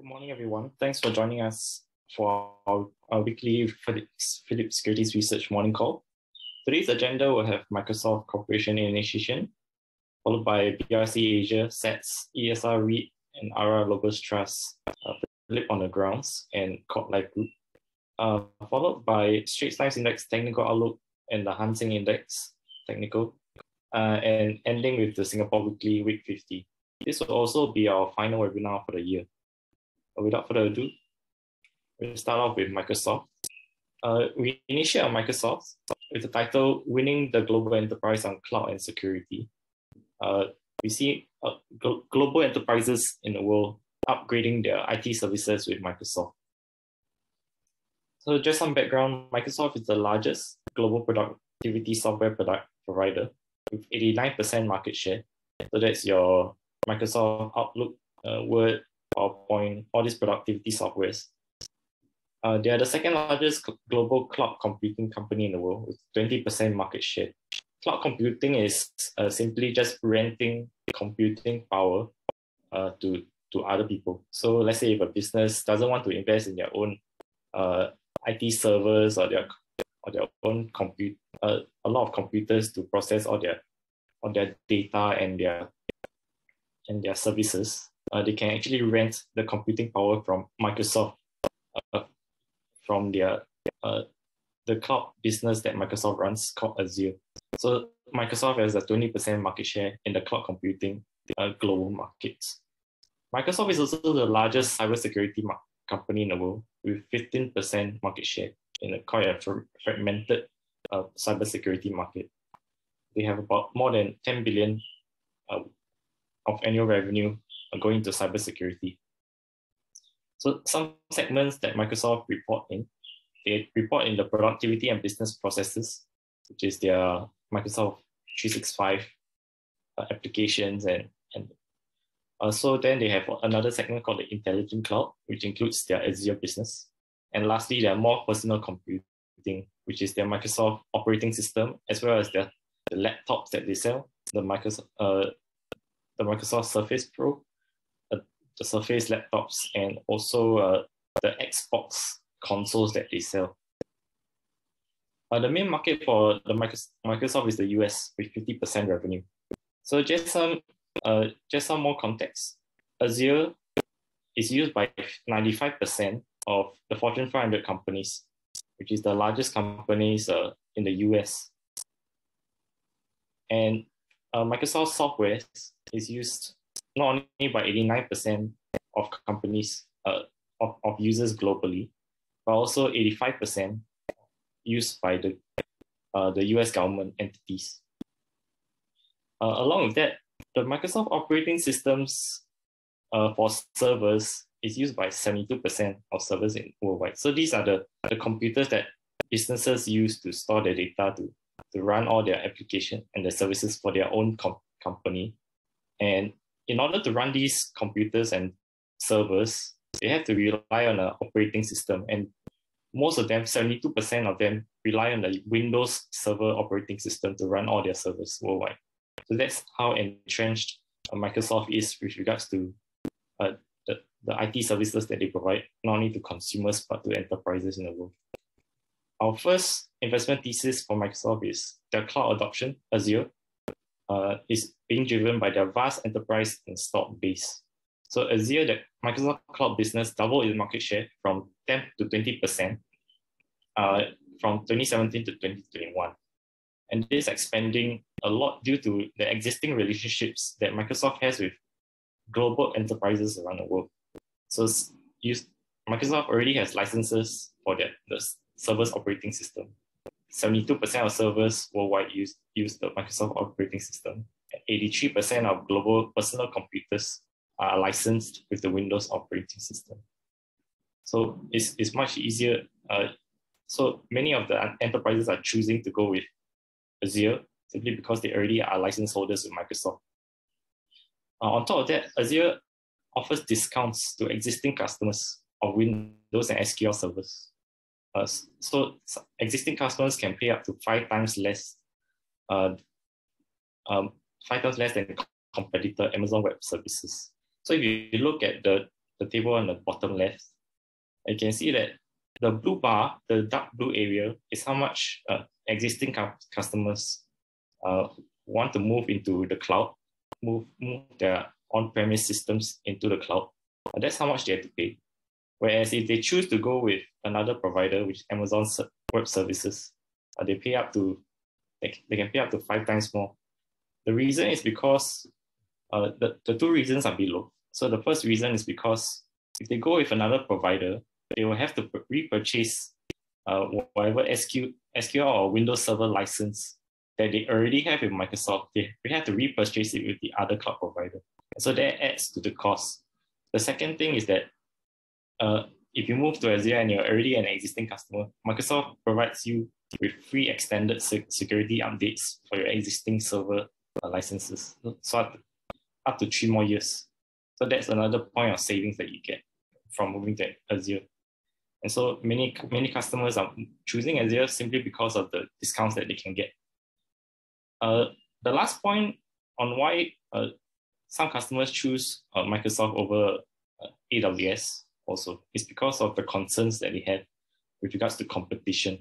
Good morning, everyone. Thanks for joining us for our, our weekly Philips, Philips Securities Research morning call. Today's agenda will have Microsoft Corporation Initiation, followed by BRC Asia, SATS, ESR REIT, and ARA Logos Trust, uh, Phillip on the grounds, and Cordlife Group, uh, followed by Straits Times Index Technical Outlook and the Hang Seng Index Technical, uh, and ending with the Singapore Weekly Week 50. This will also be our final webinar for the year. But without further ado, we'll start off with Microsoft. Uh, we initiate on Microsoft with the title Winning the Global Enterprise on Cloud and Security. Uh, we see uh, gl global enterprises in the world upgrading their IT services with Microsoft. So just some background, Microsoft is the largest global productivity software product provider with 89% market share. So that's your Microsoft Outlook, uh, Word, PowerPoint, all these productivity softwares. Uh, they are the second largest global cloud computing company in the world with 20% market share. Cloud computing is uh, simply just renting computing power uh, to, to other people. So let's say if a business doesn't want to invest in their own uh, IT servers or their or their own compute uh, a lot of computers to process all their all their data and their and their services, uh, they can actually rent the computing power from Microsoft uh, from their uh, the cloud business that Microsoft runs called Azure. So Microsoft has a 20% market share in the cloud computing uh, global markets. Microsoft is also the largest cybersecurity company in the world with 15% market share in a quite a fragmented uh, cybersecurity market. They have about more than 10 billion uh, of annual revenue going to cybersecurity. So some segments that Microsoft report in, they report in the productivity and business processes, which is their Microsoft 365 uh, applications and, and uh, so then they have another segment called the intelligent cloud, which includes their Azure business. And lastly, their more personal computing, which is their Microsoft operating system, as well as the, the laptops that they sell, the Microsoft, uh, the Microsoft Surface Pro, uh, the Surface laptops, and also uh, the Xbox consoles that they sell. Uh, the main market for the Microsoft is the US with 50% revenue. So just some, uh, just some more context. Azure is used by 95% of the Fortune 500 companies, which is the largest companies uh, in the US. And uh, Microsoft software is used not only by 89% of companies, uh, of, of users globally, but also 85% used by the, uh, the US government entities. Uh, along with that, the Microsoft operating systems uh, for servers is used by 72% of servers in worldwide. So these are the, the computers that businesses use to store their data to to run all their application and the services for their own com company. And in order to run these computers and servers, they have to rely on an operating system. And most of them, 72% of them, rely on the Windows Server operating system to run all their servers worldwide. So that's how entrenched uh, Microsoft is with regards to uh, the, the IT services that they provide, not only to consumers, but to enterprises in the world. Our first investment thesis for Microsoft is their cloud adoption, Azure, uh, is being driven by their vast enterprise installed base. So Azure, the Microsoft Cloud business doubled its market share from 10 to 20% uh, from 2017 to 2021. And this expanding a lot due to the existing relationships that Microsoft has with global enterprises around the world. So Microsoft already has licenses for that, the server's operating system. 72% of servers worldwide use, use the Microsoft operating system. 83% of global personal computers are licensed with the Windows operating system. So it's, it's much easier. Uh, so many of the enterprises are choosing to go with Azure simply because they already are license holders with Microsoft. Uh, on top of that, Azure offers discounts to existing customers of Windows and SQL servers. Uh, so existing customers can pay up to five times less, uh, um, five times less than competitor Amazon Web Services. So if you look at the the table on the bottom left, you can see that the blue bar, the dark blue area, is how much uh, existing customers uh, want to move into the cloud, move, move their on-premise systems into the cloud. Uh, that's how much they have to pay. Whereas if they choose to go with another provider, which Amazon Web Services, uh, they pay up to they, they can pay up to five times more. The reason is because uh, the, the two reasons are below. So the first reason is because if they go with another provider, they will have to repurchase uh, whatever SQ, SQL or Windows Server license that they already have with Microsoft. They, they have to repurchase it with the other cloud provider. So that adds to the cost. The second thing is that uh, if you move to Azure and you're already an existing customer, Microsoft provides you with free extended security updates for your existing server uh, licenses. So up to, three more years. So that's another point of savings that you get from moving to Azure. And so many, many customers are choosing Azure simply because of the discounts that they can get. Uh, the last point on why uh, some customers choose uh, Microsoft over uh, AWS also is because of the concerns that we have with regards to competition.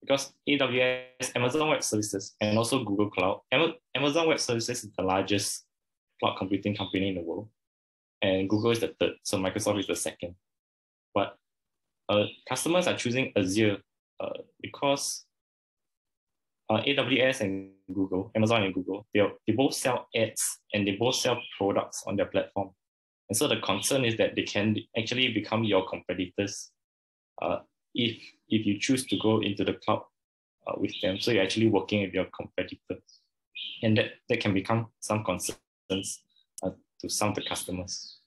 Because AWS, Amazon Web Services, and also Google Cloud, Amazon Web Services is the largest cloud computing company in the world, and Google is the third, so Microsoft is the second. But uh, customers are choosing Azure uh, because uh, AWS and Google, Amazon and Google, they, they both sell ads and they both sell products on their platform. And so the concern is that they can actually become your competitors uh, if, if you choose to go into the cloud uh, with them. So you're actually working with your competitors. And that, that can become some concerns uh, to some of the customers.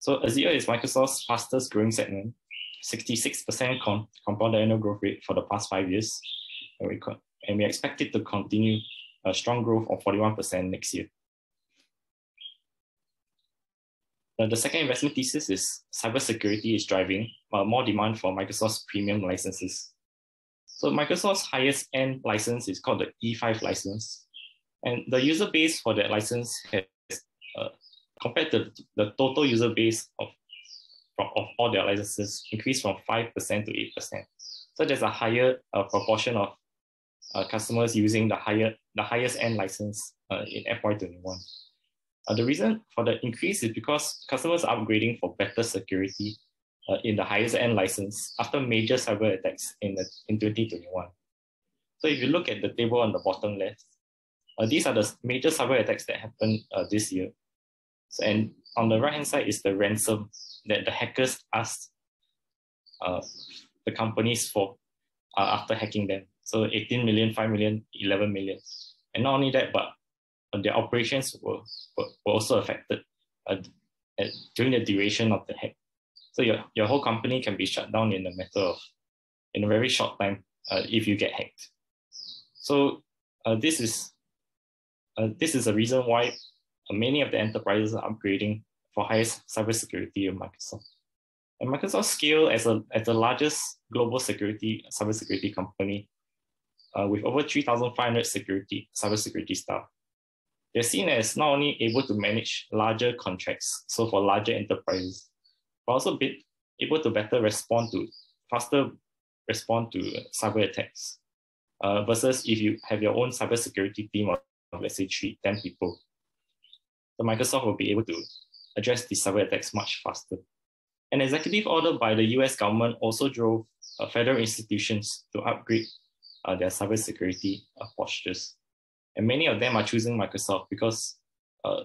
So Azure is Microsoft's fastest growing segment 66% com- compound annual growth rate for the past five years. And we, and we expect it to continue a strong growth of 41% next year. The second investment thesis is cybersecurity is driving uh, more demand for Microsoft's premium licenses. So Microsoft's highest end license is called the E5 license. And the user base for that license has, uh, compared to the total user base of of all their licenses increased from 5% to 8%. So there's a higher uh, proportion of uh, customers using the higher the highest end license uh, in FY21. Uh, the reason for the increase is because customers are upgrading for better security uh, in the highest end license after major cyber attacks in, the, in 2021. So if you look at the table on the bottom left, uh, these are the major cyber attacks that happened this year. So, and on the right hand side is the ransom that the hackers asked uh, the companies for uh, after hacking them. So 18 million, 5 million, 11 million. And not only that, but their operations were, were, were also affected uh, at, during the duration of the hack. So your, your whole company can be shut down in a matter of, in a very short time uh, if you get hacked. So uh, this is uh, this is a reason why many of the enterprises are upgrading for highest cybersecurity in Microsoft. And Microsoft scale as, a, as the largest global security cybersecurity company uh, with over 3,500 security cybersecurity staff. They're seen as not only able to manage larger contracts, so for larger enterprises, but also be able to better respond to, faster respond to cyber attacks. Uh, versus if you have your own cybersecurity team of, let's say, three, 10 people, the Microsoft will be able to address the cyber attacks much faster. An executive order by the US government also drove uh, federal institutions to upgrade uh, their cybersecurity uh, postures. And many of them are choosing Microsoft because uh,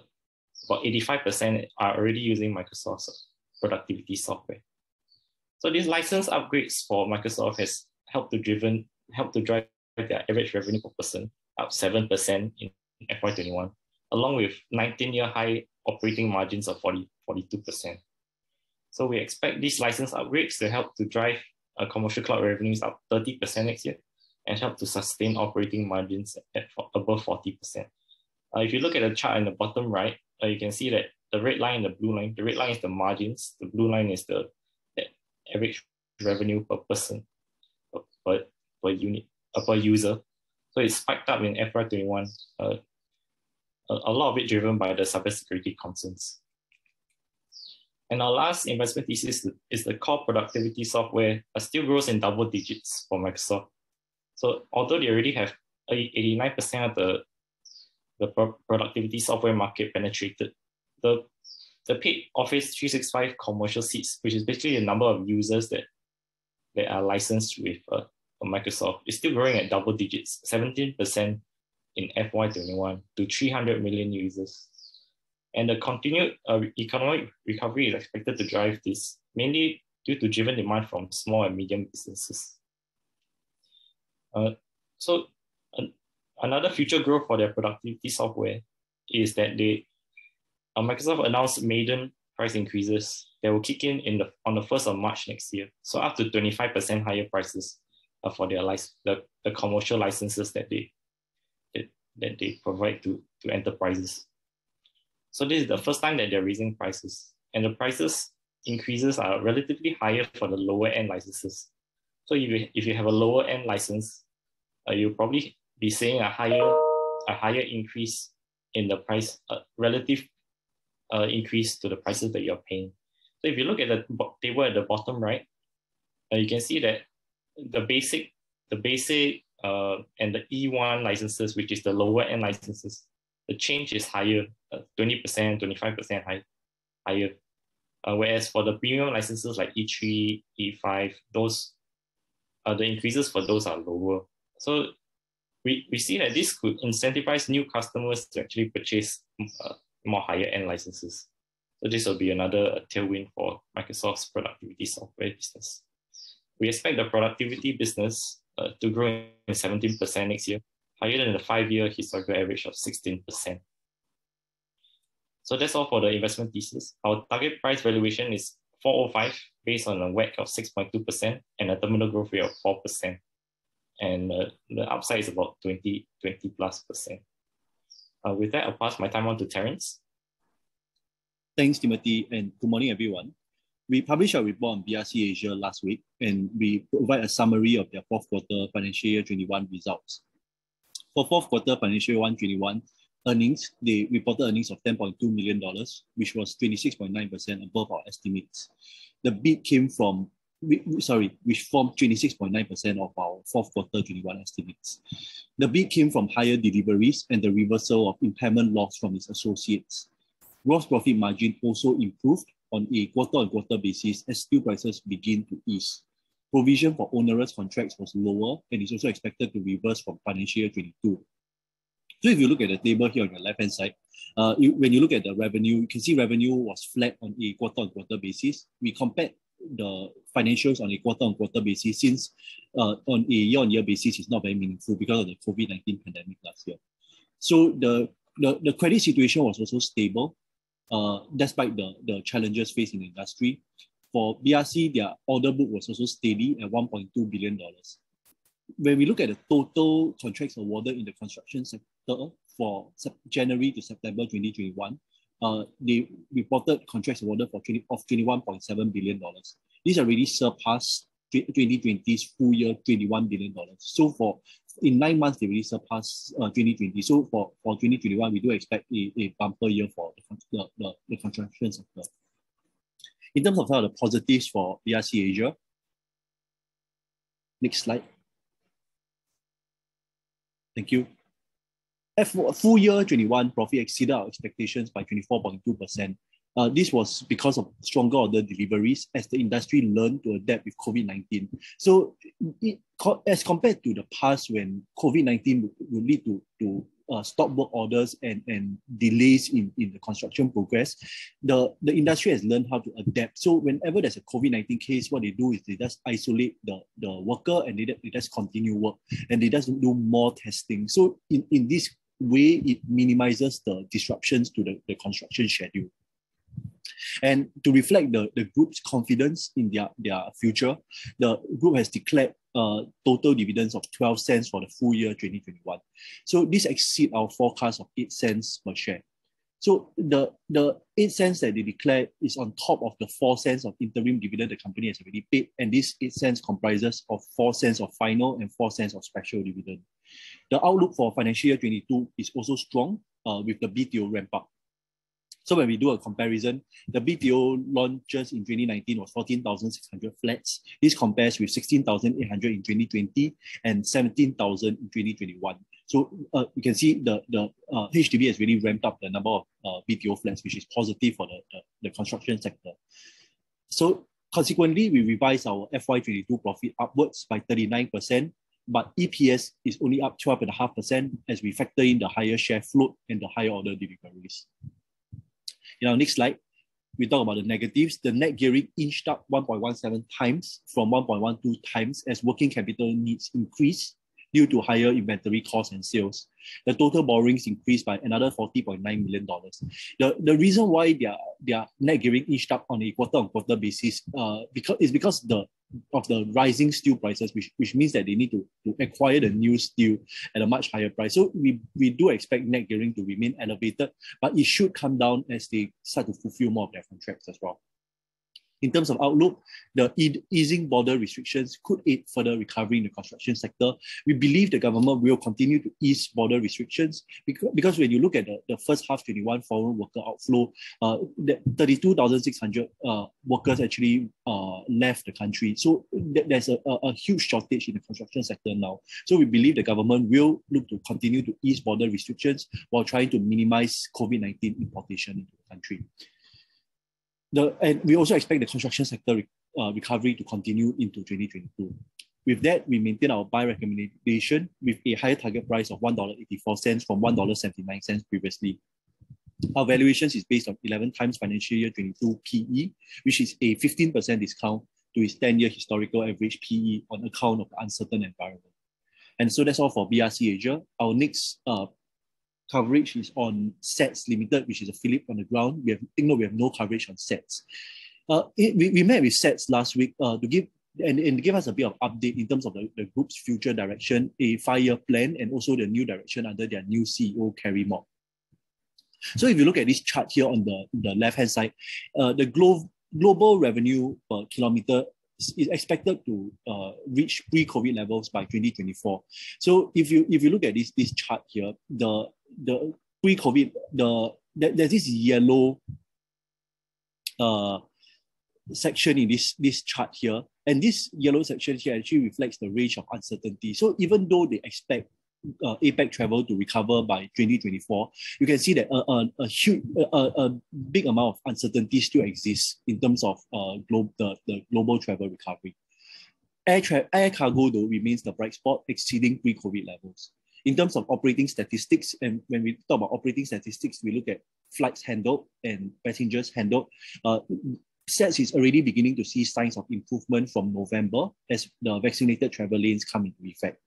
about 85% are already using Microsoft's productivity software. So these license upgrades for Microsoft has helped to driven helped to drive their average revenue per person up 7% in FY21, along with 19-year high operating margins of 40, 42%. So we expect these license upgrades to help to drive uh, commercial cloud revenues up 30% next year and help to sustain operating margins at above 40%. Uh, if you look at the chart in the bottom right, uh, you can see that the red line and the blue line, the red line is the margins, the blue line is the, the average revenue per person, per, per unit, uh, per user. So it spiked up in FY21 uh, a, a lot of it driven by the cybersecurity concerns. And our last investment thesis is the core productivity software uh, still grows in double digits for Microsoft. So although they already have 89% of the, the productivity software market penetrated, the, the paid Office 365 commercial seats, which is basically the number of users that, that are licensed with uh, Microsoft, is still growing at double digits, 17% in FY21 to 300 million users. And the continued uh, economic recovery is expected to drive this, mainly due to driven demand from small and medium businesses. Uh, so uh, another future growth for their productivity software is that they uh, Microsoft announced maiden price increases that will kick in, in the, on the 1st of March next year. So up to 25% higher prices uh, for their license, the, the commercial licenses that they that, that they provide to, to enterprises. So this is the first time that they're raising prices, and the prices increases are relatively higher for the lower end licenses. So if you, if you have a lower end license, you'll probably be seeing a higher a higher increase in the price uh, relative uh, increase to the prices that you're paying. So if you look at the table at the bottom right, uh, you can see that the basic the basic uh, and the E1 licenses, which is the lower end licenses, the change is higher, uh, 20%, 25% high, higher. Uh, whereas for the premium licenses like E3, E5, those uh, the increases for those are lower. So we, we see that this could incentivize new customers to actually purchase uh, more higher end licenses. So this will be another tailwind for Microsoft's productivity software business. We expect the productivity business uh, to grow in 17% next year higher than the five-year historical average of 16%. So that's all for the investment thesis. Our target price valuation is 405 based on a WACC of 6.2% and a terminal growth rate of 4%. And uh, the upside is about 20, 20 plus percent. Uh, with that, I'll pass my time on to Terence. Thanks, Timothy, and good morning, everyone. We published a report on BRC Asia last week, and we provide a summary of their fourth quarter financial year 21 results. For fourth quarter financial year 121 earnings, they reported earnings of $10.2 million, which was 26.9% above our estimates. The beat came from, sorry, which formed 26.9% of our fourth quarter 21 estimates. The beat came from higher deliveries and the reversal of impairment loss from its associates. Gross profit margin also improved on a quarter-on-quarter basis as steel prices begin to ease provision for onerous contracts was lower and is also expected to reverse from financial year 22. So if you look at the table here on the left-hand side, uh, you, when you look at the revenue, you can see revenue was flat on a quarter-on-quarter basis. We compared the financials on a quarter-on-quarter basis since uh, on a year-on-year basis is not very meaningful because of the COVID-19 pandemic last year. So the, the, the credit situation was also stable uh, despite the, the challenges faced in the industry for BRC, their order book was also steady at $1.2 billion. When we look at the total contracts awarded in the construction sector for January to September 2021, uh, they reported contracts awarded for 20, of $21.7 billion. These already surpassed 2020's full year $21 billion. So for in nine months, they already surpassed uh, 2020. So for, for 2021, we do expect a, a bumper year for the, the, the, the construction sector. In terms of the positives for BRC Asia, next slide. Thank you. F full year 21 profit exceeded our expectations by 24.2%. Uh, this was because of stronger order deliveries as the industry learned to adapt with COVID-19. So it, as compared to the past when COVID-19 would, would lead to, to uh, stop work orders and, and delays in, in the construction progress, the, the industry has learned how to adapt. So whenever there's a COVID-19 case, what they do is they just isolate the, the worker and they, they just continue work and they just do more testing. So in, in this way, it minimizes the disruptions to the, the construction schedule. And to reflect the, the group's confidence in their, their future, the group has declared uh, total dividends of 12 cents for the full year 2021. So this exceed our forecast of 8 cents per share. So the, the 8 cents that they declared is on top of the 4 cents of interim dividend the company has already paid. And this 8 cents comprises of 4 cents of final and 4 cents of special dividend. The outlook for financial year 22 is also strong uh, with the BTO ramp up. So when we do a comparison, the BTO launches in 2019 was 14,600 flats. This compares with 16,800 in 2020 and 17,000 in 2021. So uh, you can see the, the uh, HDB has really ramped up the number of uh, BTO flats, which is positive for the, the, the construction sector. So consequently, we revised our FY22 profit upwards by 39%, but EPS is only up 12.5% as we factor in the higher share float and the higher order deliveries. In our next slide, we talk about the negatives. The net gearing inched up 1.17 times from 1.12 times as working capital needs increase due to higher inventory costs and sales. The total borrowings increased by another $40.9 million. The, the reason why their, their net gearing inched up on a quarter-on-quarter basis uh, because, is because the of the rising steel prices, which, which means that they need to, to acquire the new steel at a much higher price. So we, we do expect net gearing to remain elevated, but it should come down as they start to fulfill more of their contracts as well. In terms of outlook, the easing border restrictions could aid further recovery in the construction sector. We believe the government will continue to ease border restrictions because, because when you look at the, the first half 21 foreign worker outflow, uh, 32,600 uh, workers actually uh, left the country. So th there's a, a, a huge shortage in the construction sector now. So we believe the government will look to continue to ease border restrictions while trying to minimize COVID-19 importation into the country. The, and we also expect the construction sector uh, recovery to continue into 2022. With that, we maintain our buy recommendation with a higher target price of $1.84 from $1.79 previously. Our valuations is based on 11 times financial year 22 PE, which is a 15% discount to its 10-year historical average PE on account of the uncertain environment. And so that's all for BRC Asia. Our next uh, coverage is on SATS Limited, which is a Phillip on the ground. We have no, we have no coverage on SATS. Uh, it, we, we met with SATS last week uh, to give and, and give us a bit of update in terms of the, the group's future direction, a five-year plan, and also the new direction under their new CEO, Kerry Mok. So if you look at this chart here on the, the left-hand side, uh, the glo global revenue per kilometer is expected to uh, reach pre-COVID levels by 2024. So if you if you look at this this chart here, the the pre-COVID, the there's this yellow uh, section in this this chart here, and this yellow section here actually reflects the range of uncertainty. So even though they expect uh, APEC travel to recover by 2024, you can see that a, a, a huge, a, a big amount of uncertainty still exists in terms of uh, glo- the, the global travel recovery. Air, air cargo, though, remains the bright spot, exceeding pre COVID levels. In terms of operating statistics, and when we talk about operating statistics, we look at flights handled and passengers handled. Uh, SATS is already beginning to see signs of improvement from November as the vaccinated travel lanes come into effect.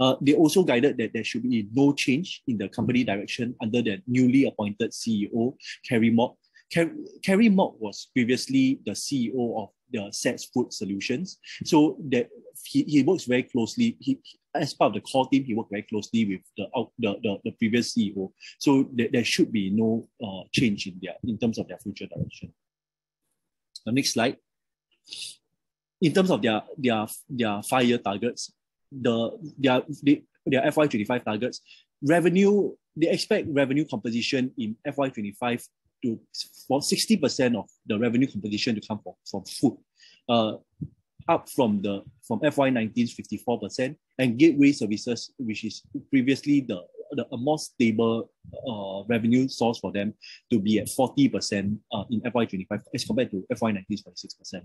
Uh, they also guided that there should be no change in the company direction under the newly appointed CEO, Kerry Mok. Kerry Mok was previously the CEO of the SATS Food Solutions. So that he, he works very closely. He, as part of the core team, he worked very closely with the the, the, the previous CEO. So there, there should be no uh, change in their in terms of their future direction. The next slide. In terms of their their their five year targets, the their their FY25 targets, revenue, they expect revenue composition in FY25 to for 60% of the revenue composition to come from, from food. Uh, up from the from FY19's 54%, and gateway services, which is previously the, the a more stable uh, revenue source for them, to be at 40% uh, in FY25 as compared to FY19's 46%.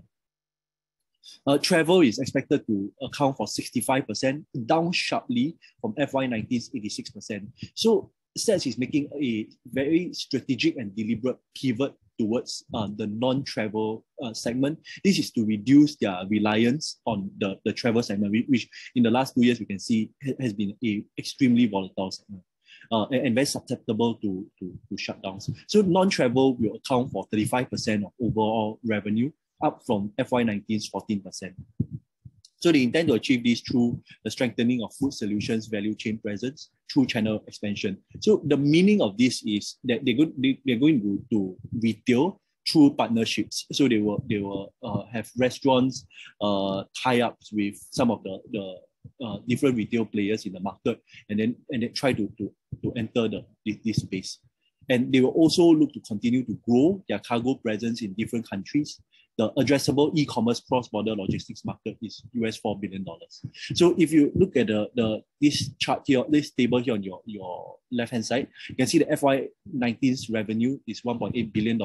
Uh, travel is expected to account for 65%, down sharply from FY19's 86%. So SATS is making a very strategic and deliberate pivot towards uh, the non-travel uh, segment. This is to reduce their reliance on the, the travel segment, which in the last two years we can see has been a extremely volatile segment. Uh, and, and, very susceptible to, to, to shutdowns. So non-travel will account for 35% of overall revenue, up from FY19's 14%. So they intend to achieve this through the strengthening of food solutions value chain presence through channel expansion. So the meaning of this is that they're going, they, they're going to, to retail through partnerships. So they will they will uh, have restaurants uh, tie ups with some of the the uh, different retail players in the market, and then and then try to to, to enter the this space. And they will also look to continue to grow their cargo presence in different countries. The addressable e-commerce cross-border logistics market is US four billion dollars. So if you look at the, the this chart here, this table here on your, your left-hand side, you can see the FY19's revenue is $1.8 billion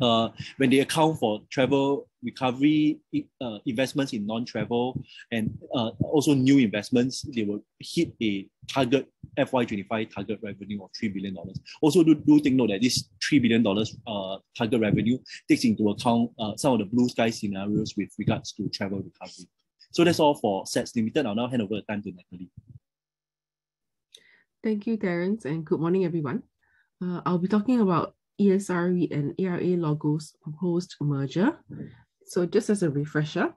uh, when they account for travel recovery, uh, investments in non-travel, and uh, also new investments, they will hit a target FY25 target revenue of $3 billion. Also, do, do take note that this $3 billion uh, target revenue takes into account uh, some of the blue sky scenarios with regards to travel recovery. So that's all for SATS Limited. I'll now hand over the time to Natalie. Thank you, Terence, and good morning, everyone. Uh, I'll be talking about ESR and ARA Logos proposed merger. So just as a refresher,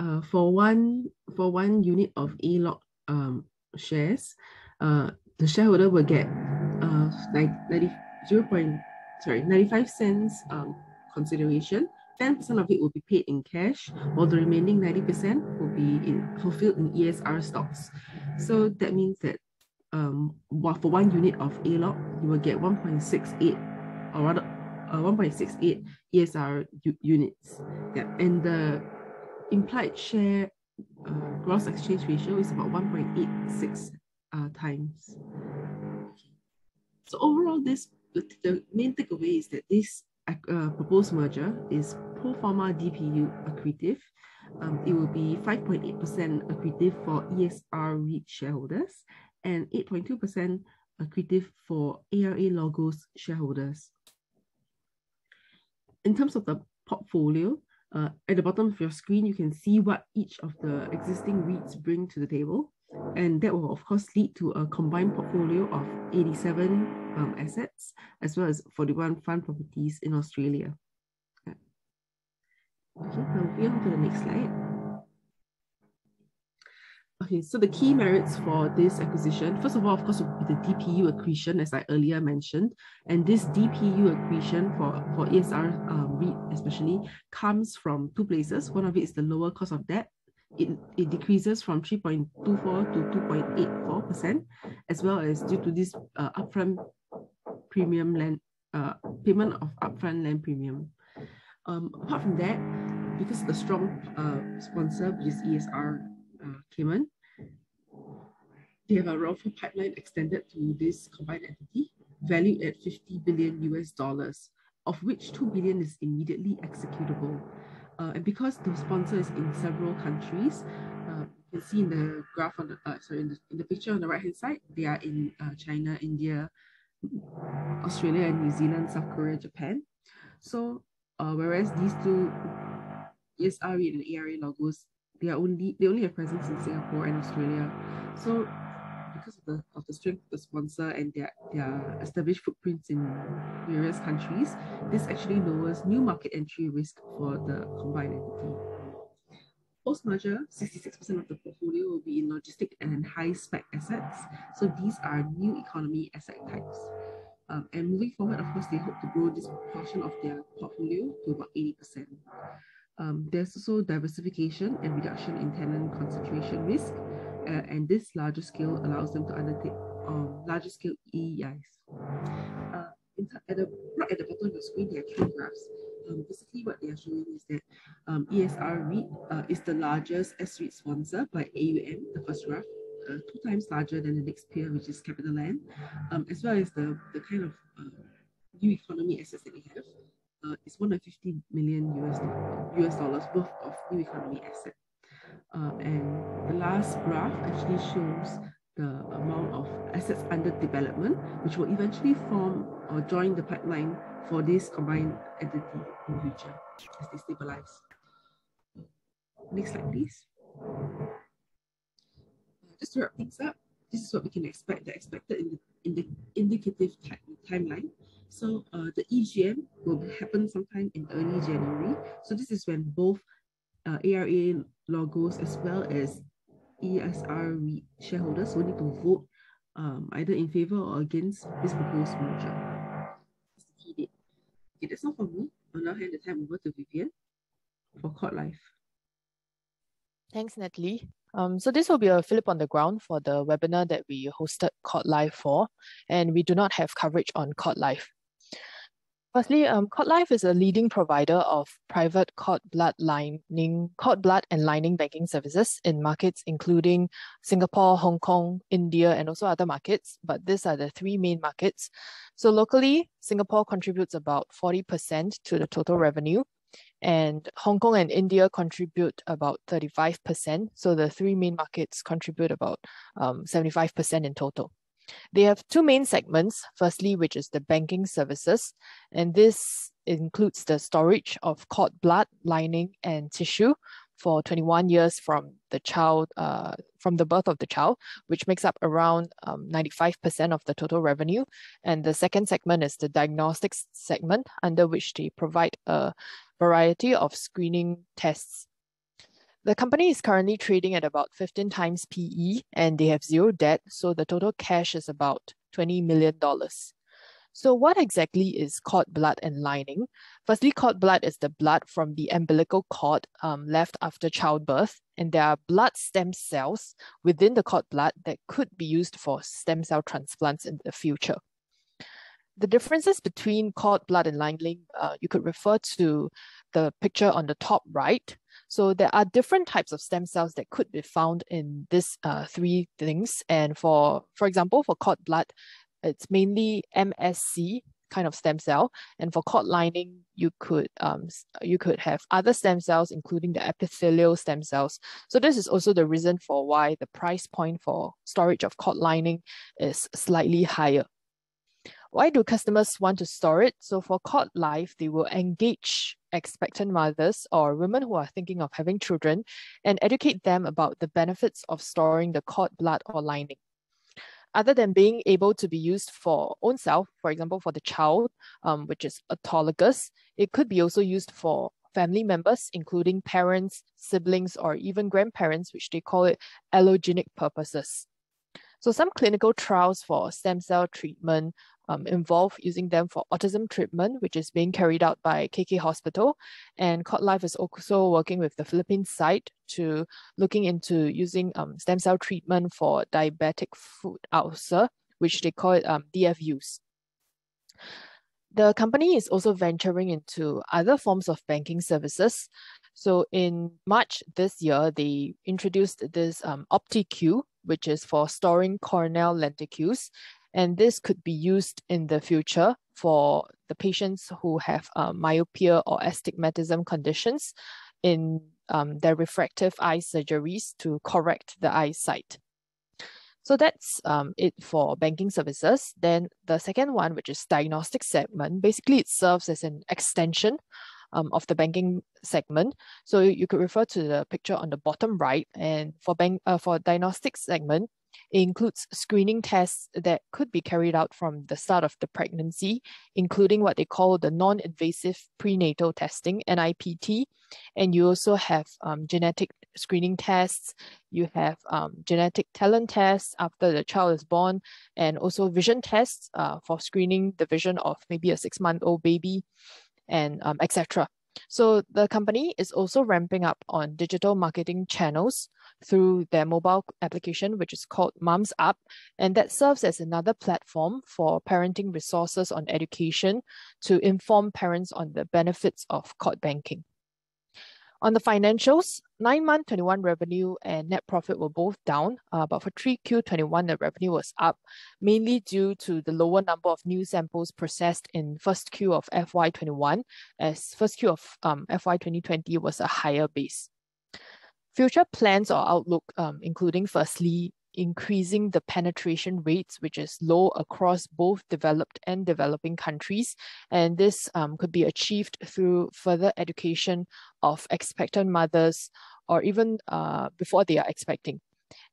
uh, for one for one unit of A-Log um, shares, uh, the shareholder will get uh, 90, 0. Point, sorry, 95 cents um, consideration. 10% of it will be paid in cash, while the remaining 90% will be in, fulfilled in ESR stocks. So that means that um, for one unit of A-Log, you will get 1.68 or rather uh, 1.68 ESR units. Yeah, and the implied share uh, gross exchange ratio is about 1.86 uh, times. So overall, this the, main takeaway is that this uh, proposed merger is pro forma DPU accretive. Um, it will be 5.8% accretive for ESR REIT shareholders and 8.2% accretive for ARA Logos shareholders in terms of the portfolio, uh, at the bottom of your screen, you can see what each of the existing REITs bring to the table. And that will, of course, lead to a combined portfolio of 87 um, assets, as well as 41 fund properties in Australia. Okay, now moving on to the next slide. Okay, so the key merits for this acquisition, first of all, of course, would be the DPU accretion, as I earlier mentioned. And this DPU accretion for, for ESR um, REIT especially comes from two places. One of it is the lower cost of debt. It, it decreases from 3.24 to 2.84%, as well as due to this uh, upfront premium land, uh, payment of upfront land premium. Um, apart from that, because the strong uh, sponsor, which is ESR uh. They have a ROFR pipeline extended to this combined entity, valued at 50 billion US dollars, of which 2 billion is immediately executable. Uh, and because the sponsor is in several countries, uh, you can see in the graph on the uh, sorry in the, in the picture on the right hand side, they are in uh, China, India, Australia, and New Zealand, South Korea, Japan. So uh, whereas these two ESR and ARA logos they are only they only have presence in Singapore and Australia. So because of the of the strength of the sponsor and their their established footprints in various countries, this actually lowers new market entry risk for the combined entity. Post-merger, 66% of the portfolio will be in logistic and high-spec assets. So these are new economy asset types. Um, and moving forward, of course, they hope to grow this proportion of their portfolio to about 80%. Um, there's also diversification and reduction in tenant concentration risk, uh, and this larger scale allows them to undertake um, larger scale AEIs. Uh, at the right at the bottom of the screen, there are two graphs. Um, basically, what they are showing is that um, ESR REIT uh, is the largest S-REIT sponsor by AUM, the first graph, uh, two times larger than the next peer, which is CapitaLand, um, as well as the, the kind of uh, new economy assets that they have uh, is 150 million US, US dollars worth of new economy asset. Uh, and the last graph actually shows the amount of assets under development, which will eventually form or join the pipeline for this combined entity in the future as they stabilize. Next slide, please. Just to wrap things up, this is what we can expect, the expected in the, in the indicative timeline. So uh, the EGM will happen sometime in early January. So this is when both uh, ARA logos as well as ESR shareholders will need to vote um, either in favor or against this proposed merger. Okay, that's all from me. I'll now hand the time over to Vivian for Cordlife. Thanks, Natalie. Um, so this will be a Phillip on the ground for the webinar that we hosted Cordlife for, and we do not have coverage on Cordlife. Firstly, um, Cordlife is a leading provider of private cord blood lining, cord blood and lining banking services in markets including Singapore, Hong Kong, India, and also other markets. But these are the three main markets. So locally, Singapore contributes about 40% to the total revenue, and Hong Kong and India contribute about 35%. So the three main markets contribute about um, 75% in total. They have two main segments. Firstly, which is the banking services, and this includes the storage of cord blood, lining, and tissue for 21 years from the child, uh, from the birth of the child, which makes up around 95% um, of the total revenue. And the second segment is the diagnostics segment, under which they provide a variety of screening tests the company is currently trading at about 15 times PE and they have zero debt. So the total cash is about $20 million. So what exactly is cord blood and lining? Firstly, cord blood is the blood from the umbilical cord um, left after childbirth. And there are blood stem cells within the cord blood that could be used for stem cell transplants in the future. The differences between cord blood and lining, uh, you could refer to the picture on the top right. So there are different types of stem cells that could be found in these uh, three things. And for, for example, for cord blood, it's mainly MSC kind of stem cell. And for cord lining, you could um, you could have other stem cells, including the epithelial stem cells. So this is also the reason for why the price point for storage of cord lining is slightly higher. Why do customers want to store it? So for Cordlife, they will engage expectant mothers or women who are thinking of having children and educate them about the benefits of storing the cord blood or lining. Other than being able to be used for own self, for example, for the child, um, which is autologous, it could be also used for family members, including parents, siblings, or even grandparents, which they call it allogenic purposes. So some clinical trials for stem cell treatment um, involve using them for autism treatment, which is being carried out by KK Hospital. And Cordlife is also working with the Philippine site to looking into using um, stem cell treatment for diabetic foot ulcer, which they call it um, DFUs. The company is also venturing into other forms of banking services. So in March this year, they introduced this um, OptiQ, which is for storing corneal lenticules. And this could be used in the future for the patients who have uh, myopia or astigmatism conditions in um, their refractive eye surgeries to correct the eyesight. So that's um, it for banking services. Then the second one, which is diagnostic segment, basically it serves as an extension um, of the banking segment. So you could refer to the picture on the bottom right. And for bank uh, for diagnostic segment, it includes screening tests that could be carried out from the start of the pregnancy, including what they call the non-invasive prenatal testing, NIPT. And you also have um, genetic screening tests, you have um, genetic talent tests after the child is born, and also vision tests uh, for screening the vision of maybe a six-month-old baby, and um, etc. So the company is also ramping up on digital marketing channels through their mobile application, which is called Mums Up, and that serves as another platform for parenting resources on education to inform parents on the benefits of cord banking. On the financials, nine month 21 revenue and net profit were both down, uh, but for 3Q 21, the revenue was up, mainly due to the lower number of new samples processed in first Q of FY21, as first Q of um, FY 2020 was a higher base. Future plans or outlook, um, including firstly, increasing the penetration rates, which is low across both developed and developing countries. And this um, could be achieved through further education of expectant mothers or even uh, before they are expecting.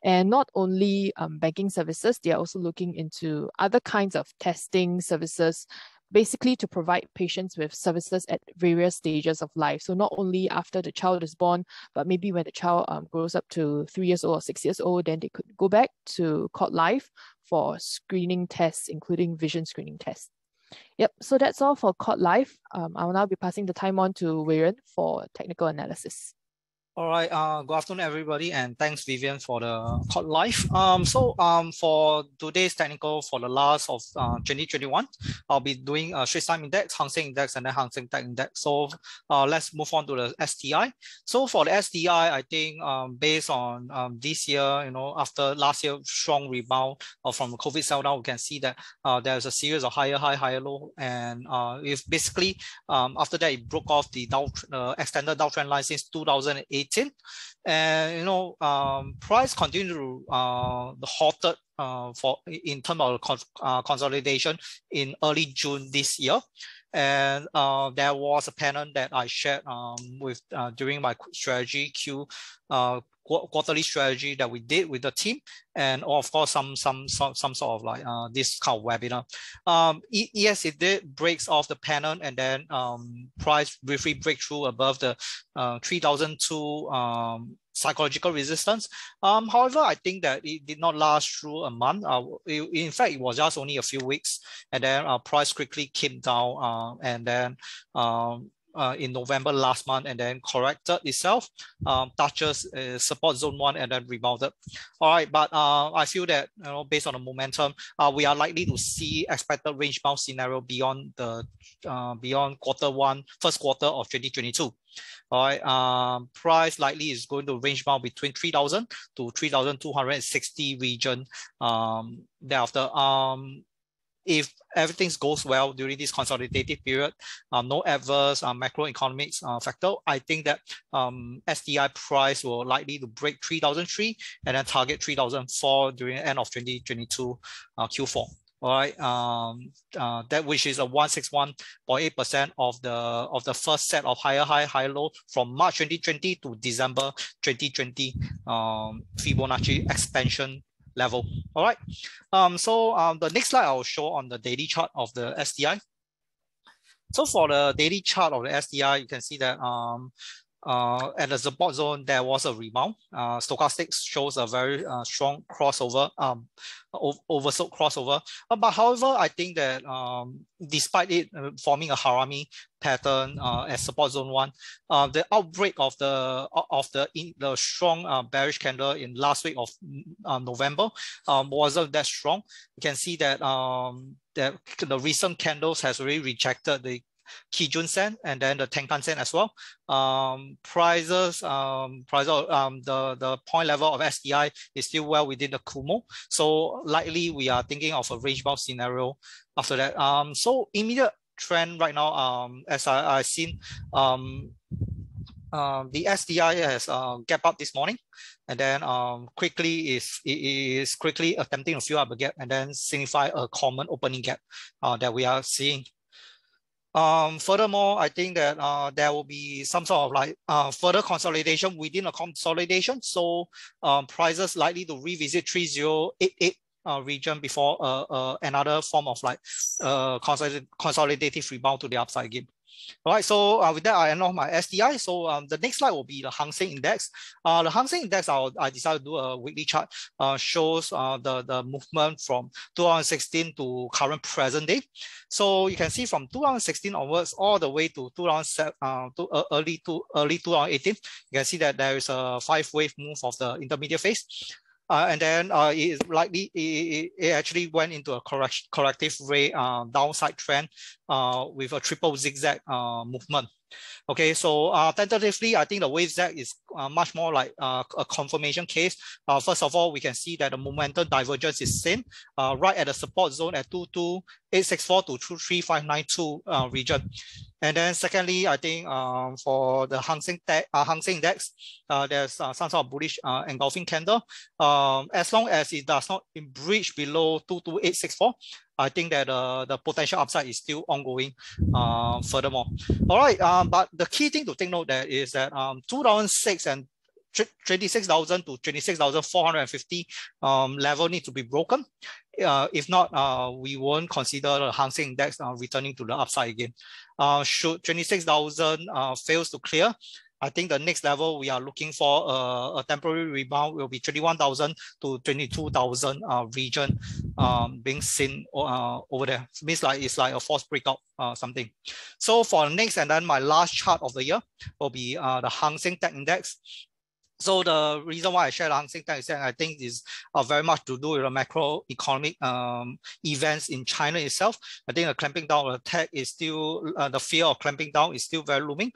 And not only um, banking services, they are also looking into other kinds of testing services basically to provide patients with services at various stages of life. So not only after the child is born, but maybe when the child um, grows up to three years old or six years old, then they could go back to Cordlife for screening tests, including vision screening tests. Yep, so that's all for Cordlife. Um, I will now be passing the time on to Weiren for technical analysis. All right. Uh, good afternoon, everybody, and thanks, Vivian, for the Cordlife. Um, so um, for today's technical for the last of uh, 2021, I'll be doing a Straits Time Index, Hang Seng Index, and then Hang Seng Tech Index. So uh, let's move on to the STI. So for the STI, I think um, based on um, this year, you know, after last year strong rebound uh, from COVID sell down, we can see that uh, there's a series of higher high, higher low, and uh, if basically um, after that it broke off the down, uh, extended downtrend line since 2008 2018. And you know, um, price continued to uh, halted uh, for in terms of con uh, consolidation in early June this year. And uh, there was a pattern that I shared um, with uh, during my strategy Q quarterly strategy that we did with the team, and of course some some some, some sort of like uh, this kind of webinar. Um, yes, it did breaks off the pattern, and then um, price briefly breakthrough above the uh, 3002 um, psychological resistance. Um, however, I think that it did not last through a month. Uh, it, in fact, it was just only a few weeks, and then uh, price quickly came down, uh, and then um, uh, in November last month and then corrected itself, um, touches uh, support zone one and then rebounded. All right, but uh, I feel that you know based on the momentum, uh, we are likely to see expected range bound scenario beyond the uh, beyond quarter one, first quarter of 2022. All right, um, price likely is going to range bound between 3,000 to 3,260 region um, thereafter. Um, if everything goes well during this consolidated period, um, no adverse uh, macroeconomics uh, factor, I think that um, STI price will likely to break 3003 and then target 3004 during end of 2022 uh, Q4. All right, um, uh, that which is a 161.8% of the of the first set of higher high, higher low from March 2020 to December 2020 um, Fibonacci expansion level. All right. Um, so um, the next slide I'll show on the daily chart of the STI. So for the daily chart of the STI, you can see that um, uh, at the support zone, there was a rebound. Uh, stochastics shows a very uh, strong crossover, um, oversold crossover. Uh, but however, I think that um, despite it uh, forming a harami pattern uh, at support zone one, the outbreak of the of the in, the strong bearish candle in last week of November um, wasn't that strong. You can see that um, that the recent candles has already rejected the Kijun Sen and then the Tenkan Sen as well. Um, prices, um, price, um, the, the point level of STI is still well within the Kumo. So likely we are thinking of a range bound scenario after that. Um, so immediate trend right now, um, as I, I seen, um, um, the STI has uh, gap up this morning, and then um, quickly is is quickly attempting to fill up a gap, and then signify a common opening gap uh, that we are seeing um, furthermore, I think that uh, there will be some sort of like uh, further consolidation within a consolidation. So um, prices likely to revisit 3088 uh, region before uh, uh, another form of like uh, consolidative rebound to the upside again. All right, so uh, with that, I end off my STI. So um, the next slide will be the Hang Seng Index. Uh, the Hang Seng Index, I'll, I decided to do a weekly chart, uh, shows uh, the, the movement from 2016 to current present day. So you can see from 2016 onwards, all the way to 2007, uh, to uh, early to early 2018, you can see that there is a five wave move of the intermediate phase. Uh, and then uh, it likely it, it, actually went into a correct, corrective rate uh, downside trend uh, with a triple zigzag uh, movement. Okay, so uh, tentatively, I think the wave Z is much more like a confirmation case. First of all, we can see that the momentum divergence is uh, right at the support zone at 22864 to 23592 uh, region. And then secondly, I think um, for the Hang Seng, uh, Hang Seng Index, uh, there's uh, some sort of bullish uh, engulfing candle. Um, as long as it does not breach below 22864, I think that uh, the potential upside is still ongoing uh, furthermore. All right, um, but the key thing to take note there is that um, 2006 and 26,000 to 26,450 um, level need to be broken. Uh, if not, uh, we won't consider the Hang Seng Index uh, returning to the upside again. Uh, should 26,000 uh, fails to clear, I think the next level we are looking for a temporary rebound will be 21,000 to 22,000 uh, region um, being seen over there. It means like it's like a false breakout uh, something. So for next and then my last chart of the year will be the Hang Seng Tech Index. So the reason why I share the Hang Seng Tech I think is uh, very much to do with the macroeconomic um, events in China itself. I think the clamping down of tech is still, uh, the fear of clamping down is still very looming.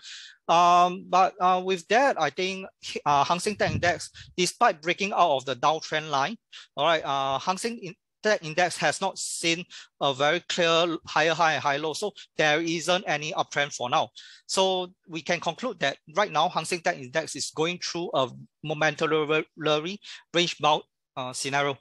Um, but uh, with that, I think uh, Hang Seng Tech Index, despite breaking out of the downtrend line, all right, uh, Hang Seng Tech Index has not seen a very clear higher high and high low. So there isn't any uptrend for now. So we can conclude that right now, Hang Seng Tech Index is going through a momentarily range bound uh, scenario.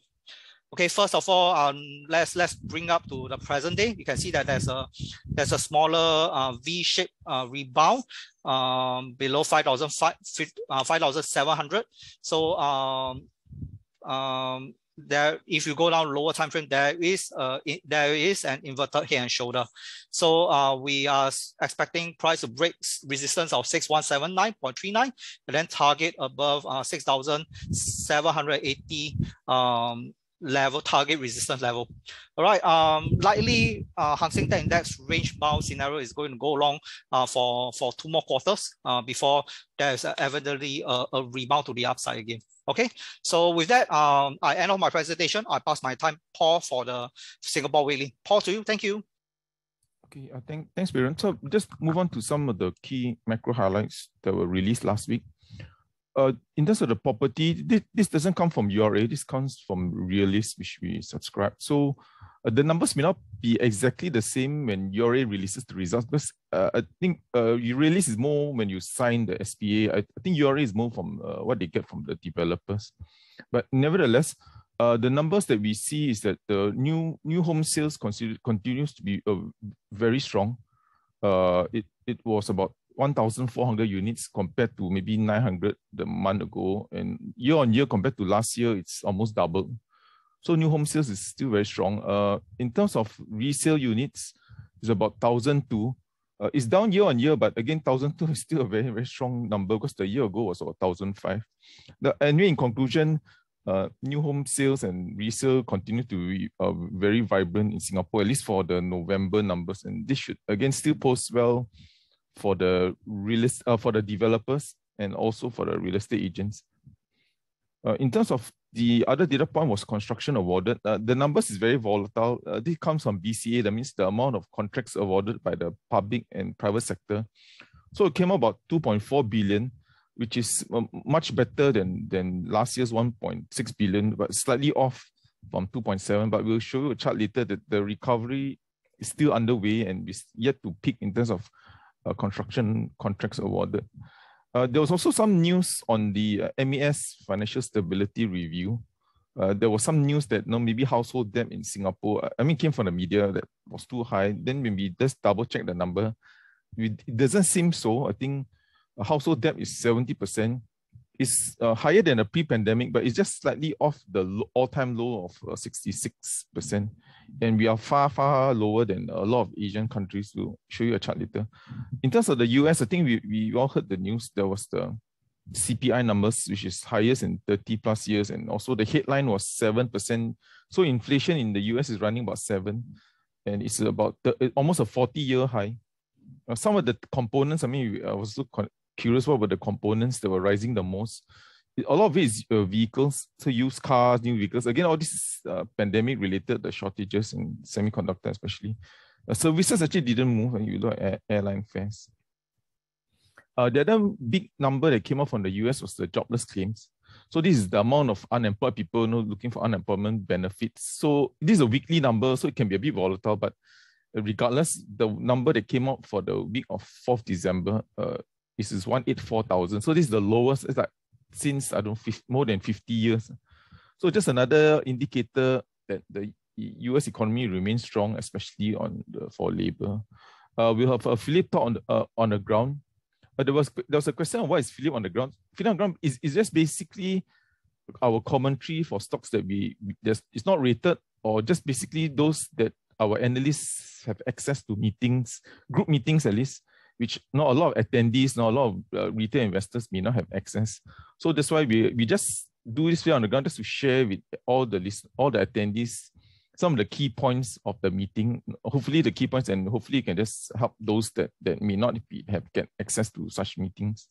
Okay, first of all, um, let's let's bring up to the present day. You can see that there's a there's a smaller uh, V-shaped uh, rebound um, below 5,700. Uh, 5, so um, um, there if you go down lower time frame there is uh there is an inverted head and shoulder. So uh we are expecting price to break resistance of 6179.39 and then target above uh 6780 um level target resistance level. All right, um, likely uh, Hang Seng Index range bound scenario is going to go along uh, for, for two more quarters uh, before there is evidently a, a rebound to the upside again. Okay, so with that, um, I end off my presentation. I pass my time, Paul, for the Singapore Weekly. Paul, to you. Thank you. Okay, uh, thank, thanks, Biren. So just move on to some of the key macro highlights that were released last week uh, in terms of the property, this, this doesn't come from URA, this comes from Realis, which we subscribe. So uh, the numbers may not be exactly the same when URA releases the results, because uh, I think uh, Realis is more when you sign the SPA. I, I think URA is more from uh, what they get from the developers. But nevertheless, uh, the numbers that we see is that the new new home sales continues to be uh, very strong. It, it was about 1,400 units compared to maybe 900 the month ago. And year on year compared to last year, it's almost doubled. So new home sales is still very strong. Uh, in terms of resale units, it's about 1,002. Uh, it's down year on year, but again, 1,002 is still a very, very strong number because the year ago was about 1,005. The, anyway, in conclusion, uh, new home sales and resale continue to be uh, very vibrant in Singapore, at least for the November numbers. And this should, again, still post well for the real uh, for the developers and also for the real estate agents. Uh, in terms of the other data point was construction awarded. Uh, the numbers is very volatile. Uh, this comes from BCA. That means the amount of contracts awarded by the public and private sector. So it came about 2.4 billion, which is um, much better than, than last year's 1.6 billion, but slightly off from 2.7. But we'll show you a chart later that the recovery is still underway and is yet to peak in terms of uh, construction contracts awarded. Uh, there was also some news on the uh, MAS financial stability review. Uh, there was some news that you know, maybe household debt in Singapore, I mean, came from the media that was too high. Then maybe just double check the number, it doesn't seem so. I think household debt is 70%. It's uh, higher than the pre-pandemic, but it's just slightly off the all-time low of uh, 66% and we are far, far lower than a lot of Asian countries. We'll show you a chart later. In terms of the US, I think we, we all heard the news. There was the CPI numbers, which is highest in 30 plus years. And also the headline was 7%. So inflation in the US is running about 7 and it's about the, eh, almost a 40 year high. Some of the components, I mean, I was so curious what were the components that were rising the most a lot of it is uh, vehicles, so used cars, new vehicles. Again, all this is uh, pandemic related, the shortages in semiconductor especially. Uh, services actually didn't move when you look at airline fares. Uh, the other big number that came out from the US was the jobless claims. So this is the amount of unemployed people you know, looking for unemployment benefits. So this is a weekly number, so it can be a bit volatile, but regardless, the number that came out for the week of 4th December uh, is 184,000. So this is the lowest, it's like since I don't more than 50 years. So just another indicator that the US economy remains strong, especially on the, for labor. Uh, we have uh, Phillip on the, uh, on the ground. Uh, there was there was a question of why is Phillip on the ground. Phillip on the ground is, is just basically our commentary for stocks that we, we there's it's not rated or just basically those that our analysts have access to meetings, group meetings at least, which not a lot of attendees, not a lot of uh, retail investors may not have access. So that's why we, we just do this way on the ground just to share with all the list, all the attendees some of the key points of the meeting. Hopefully the key points and hopefully you can just help those that, that may not be, have get access to such meetings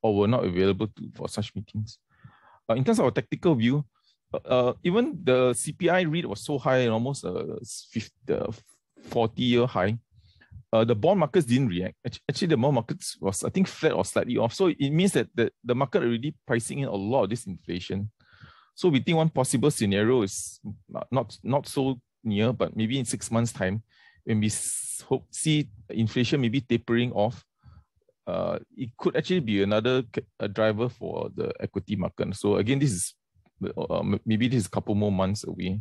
or were not available to, for such meetings. Uh, in terms of a tactical view, uh, even the CPI read was so high, almost a 50, 40 year high. Uh, the bond markets didn't react. Actually, the bond markets was, I think, flat or slightly off. So it means that the, the market already pricing in a lot of this inflation. So we think one possible scenario is not, not so near, but maybe in six months' time, when we hope see inflation maybe tapering off, uh, it could actually be another driver for the equity market. So again, this is uh, maybe this is a couple more months away.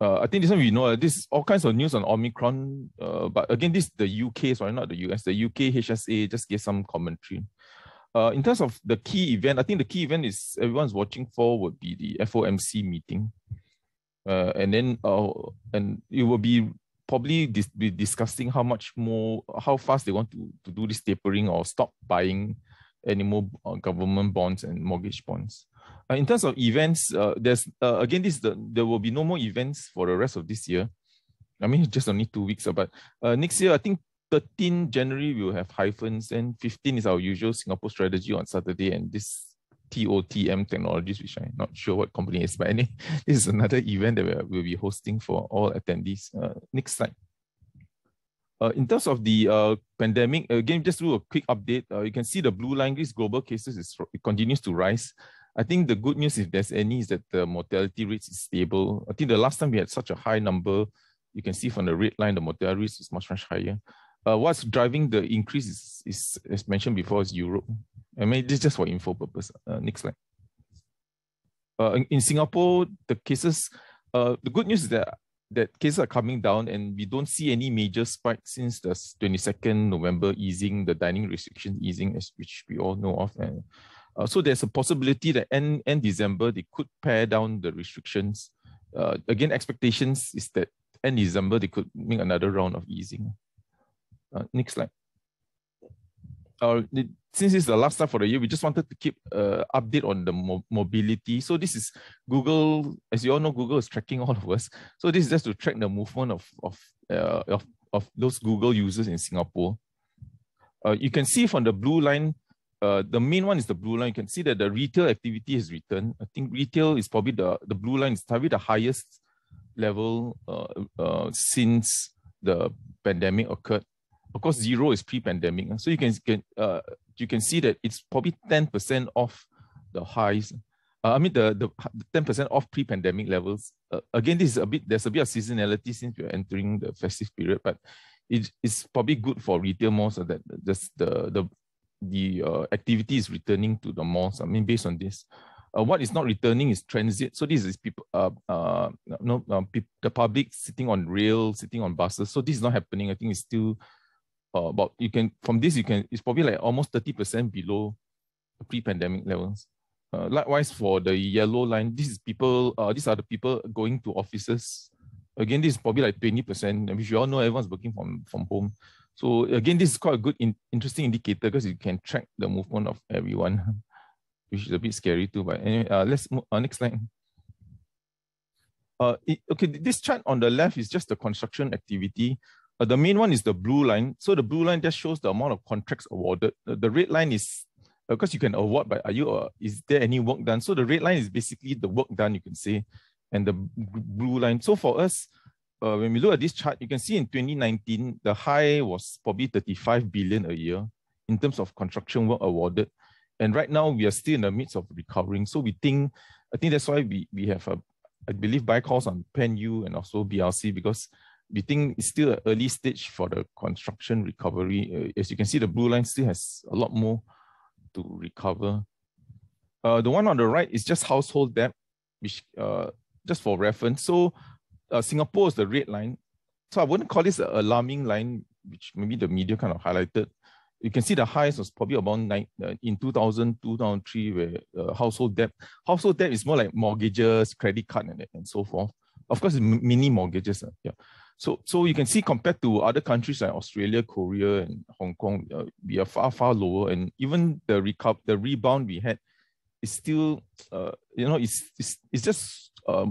Uh, I think this one we know uh, this is all kinds of news on Omicron, uh, but again, this is the UK, sorry, not the US. The UK HSA just gave some commentary. Uh, in terms of the key event, I think the key event is everyone's watching for would be the FOMC meeting, uh, and then uh, and it will be probably dis be discussing how much more, how fast they want to, to do this tapering or stop buying any more uh, government bonds and mortgage bonds. Uh, in terms of events, uh, there's uh, again this the, there will be no more events for the rest of this year. I mean, just only two weeks, but uh, next year I think 13 January, we'll have hyphens, and 15 is our usual Singapore strategy on Saturday, and this TOTM Technologies, which I'm not sure what company is, but anyway, this is another event that we'll be hosting for all attendees. Uh, next slide. Uh, in terms of the uh, pandemic, again, just do a quick update. Uh, you can see the blue line, these global cases, is, it continues to rise. I think the good news, if there's any, is that the mortality rate is stable. I think the last time we had such a high number, you can see from the red line, the mortality rate is much, much higher. Uh, what's driving the increase is, is, as mentioned before, is Europe. I mean, this is just for info purpose. Uh, next slide. Uh, in, in, Singapore, the cases, uh, the good news is that that cases are coming down and we don't see any major spike since the 22nd November easing, the dining restriction easing, which we all know of. And uh, so there's a possibility that end, end December, they could pare down the restrictions. Uh, again, expectations is that end December, they could make another round of easing. Uh, next slide. Uh, since it's the last time for the year, we just wanted to keep uh, update on the mo mobility. So this is Google, as you all know, Google is tracking all of us. So this is just to track the movement of of uh, of, of those Google users in Singapore. Uh, you can see from the blue line, uh, the main one is the blue line. You can see that the retail activity has returned. I think retail is probably the the blue line is probably the highest level uh, uh, since the pandemic occurred. Of course, zero is pre-pandemic. So you can, can uh, you can see that it's probably 10% off the highs. Uh, I mean, the, the 10% off pre-pandemic levels. Again, this is a bit, there's a bit of seasonality since we're entering the festive period, but it, it's probably good for retail more so that just the, the, the uh, activity is returning to the malls. I mean, based on this. Uh, what is not returning is transit. So this is people, uh, uh, no, uh, the public sitting on rail, sitting on buses. So this is not happening. I think it's still uh, about you can from this you can it's probably like almost 30% below pre-pandemic levels. Uh, likewise for the yellow line, this is people, uh, these are the people going to offices. Again, this is probably like 20%, which you all know everyone's working from, from home. So again, this is quite a good, in, interesting indicator because you can track the movement of everyone, which is a bit scary too. But anyway, uh, let's move, uh, next slide. Uh, it, okay, this chart on the left is just the construction activity. Uh, the main one is the blue line. So the blue line just shows the amount of contracts awarded. The, the red line is because uh, you can award, but are you uh, is there any work done? So the red line is basically the work done, you can say, and the blue line. So for us, uh, when we look at this chart, you can see in 2019 the high was probably 35 billion a year in terms of construction work awarded, and right now we are still in the midst of recovering. So we think, I think that's why we we have a, I believe buy calls on PanU and also BRC because we think it's still an early stage for the construction recovery. Uh, as you can see, the blue line still has a lot more to recover. Uh, the one on the right is just household debt, which uh, just for reference. So uh, Singapore is the red line. So I wouldn't call this an alarming line, which maybe the media kind of highlighted. You can see the highest was probably about nine, uh, in 2000, 2003, where uh, household debt. Household debt is more like mortgages, credit card, and, and so forth. Of course, mini mortgages. Uh, yeah. So, so you can see compared to other countries like Australia, Korea, and Hong Kong, uh, we are far, far lower. And even the recoup, the rebound we had is still, uh, you know, it's, it's, it's just uh,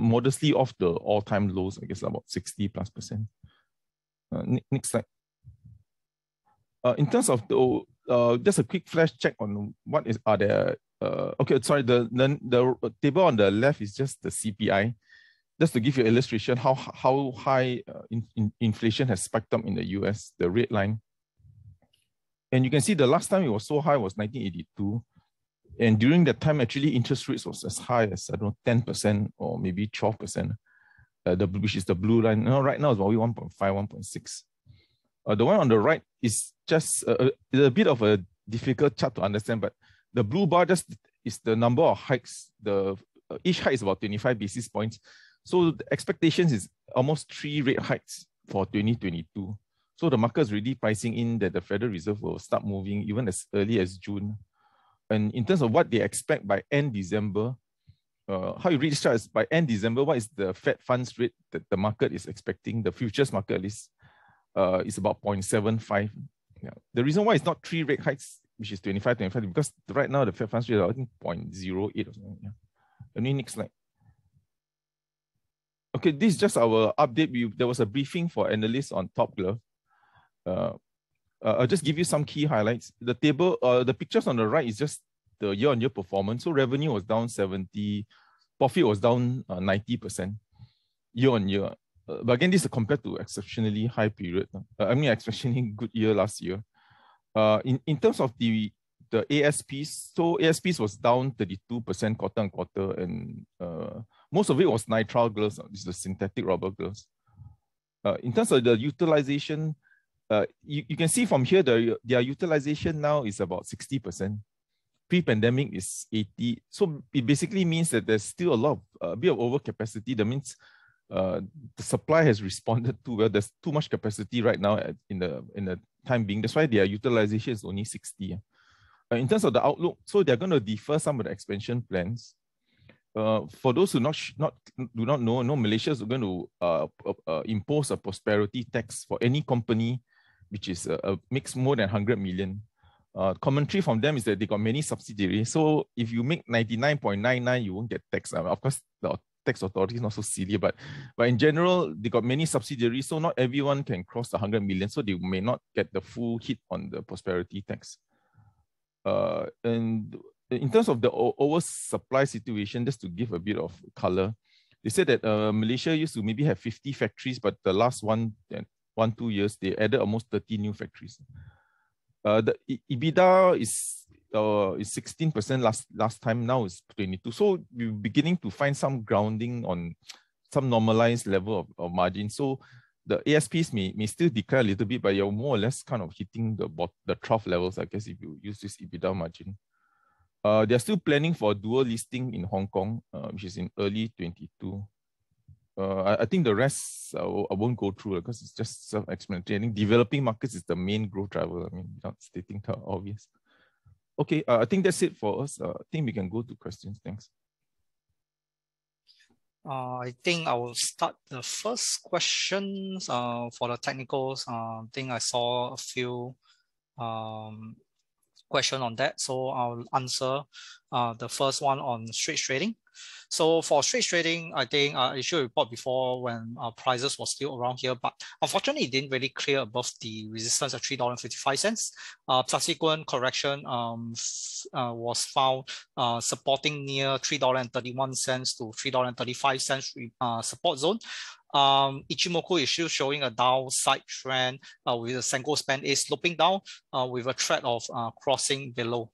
modestly off the all-time lows, I guess about 60 plus percent. Uh, next slide. Uh, in terms of the, uh, just a quick flash check on what is are there. Uh, okay, sorry, the, the the table on the left is just the CPI. Just to give you an illustration how how high uh, in, in inflation has spiked up in the US, the red line. And you can see the last time it was so high was 1982. And during that time, actually, interest rates was as high as, I don't know, 10% or maybe 12%, uh, the, which is the blue line. Know, right now it's probably 1.5, 1.6. Uh, the one on the right is just a, a, bit of a difficult chart to understand, but the blue bar just is the number of hikes. The uh, each hike is about 25 basis points. So the expectations is almost three rate hikes for 2022. So the market is really pricing in that the Federal Reserve will start moving even as early as June. And in terms of what they expect by end December, uh, how you chart is by end December, what is the Fed funds rate that the market is expecting, the futures market at least, uh, is about 0.75. Yeah. The reason why it's not three rate hikes, which is 25, 25, because right now the Fed funds rate is I think 0.08 or something. Yeah. And then next slide. Okay, this is just our update. We, there was a briefing for analysts on Top Glove. Uh, uh, I'll just give you some key highlights. The table, uh, the pictures on the right is just the year-on-year performance. So revenue was down 70, profit was down uh, 90% year-on-year. Uh, but again, this is compared to exceptionally high period. Uh, I mean, exceptionally good year last year. Uh, in, in terms of the the ASPs, so ASPs was down 32% quarter on quarter, and uh, most of it was nitrile gloves, uh, this is the synthetic rubber gloves. Uh, in terms of the utilization, uh, you, you can see from here, the, their utilization now is about 60%. Pre-pandemic is 80. So it basically means that there's still a lot of, a bit of overcapacity. That means uh, the supply has responded too well. There's too much capacity right now in the in the time being. That's why their utilization is only 60. Uh, in terms of the outlook, so they're going to defer some of the expansion plans. Uh, for those who not not do not know, no, Malaysia is going to uh, uh, impose a prosperity tax for any company which is a, mix more than 100 million. Uh, commentary from them is that they got many subsidiaries. So if you make 99.99, you won't get tax. Uh, of course, the tax authority is not so silly, but but in general, they got many subsidiaries, so not everyone can cross the 100 million, so they may not get the full hit on the prosperity tax. Uh, and in terms of the oversupply situation, just to give a bit of color, they said that uh, Malaysia used to maybe have 50 factories, but the last one, one, two years, they added almost 30 new factories. Uh, the EBITDA is uh, is 16% last last time. Now it's 22. So we're beginning to find some grounding on some normalized level of, of margin. So the ASPs may, may still decline a little bit, but you're more or less kind of hitting the bot, the trough levels, I guess, if you use this EBITDA margin. Uh, they're still planning for dual listing in Hong Kong, uh, which is in early 22. Uh, I, I, think the rest uh, I won't go through because it's just self-explanatory. I think developing markets is the main growth driver. I mean, without stating the obvious. Okay, uh, I think that's it for us. Uh, I think we can go to questions. Thanks. Uh, I think I will start the first questions uh, for the technicals. Uh, I think I saw a few um, question on that. So I'll answer uh, the first one on Straits Trading. So for Straits Trading, I think uh, I should report before when uh, prices was still around here, but unfortunately it didn't really clear above the resistance at $3.55. Uh, subsequent correction um, uh, was found uh, supporting near $3.31 to $3.35 uh, support zone. Um, Ichimoku is still showing a downside trend uh, with the Senko span is sloping down uh, with a threat of uh, crossing below.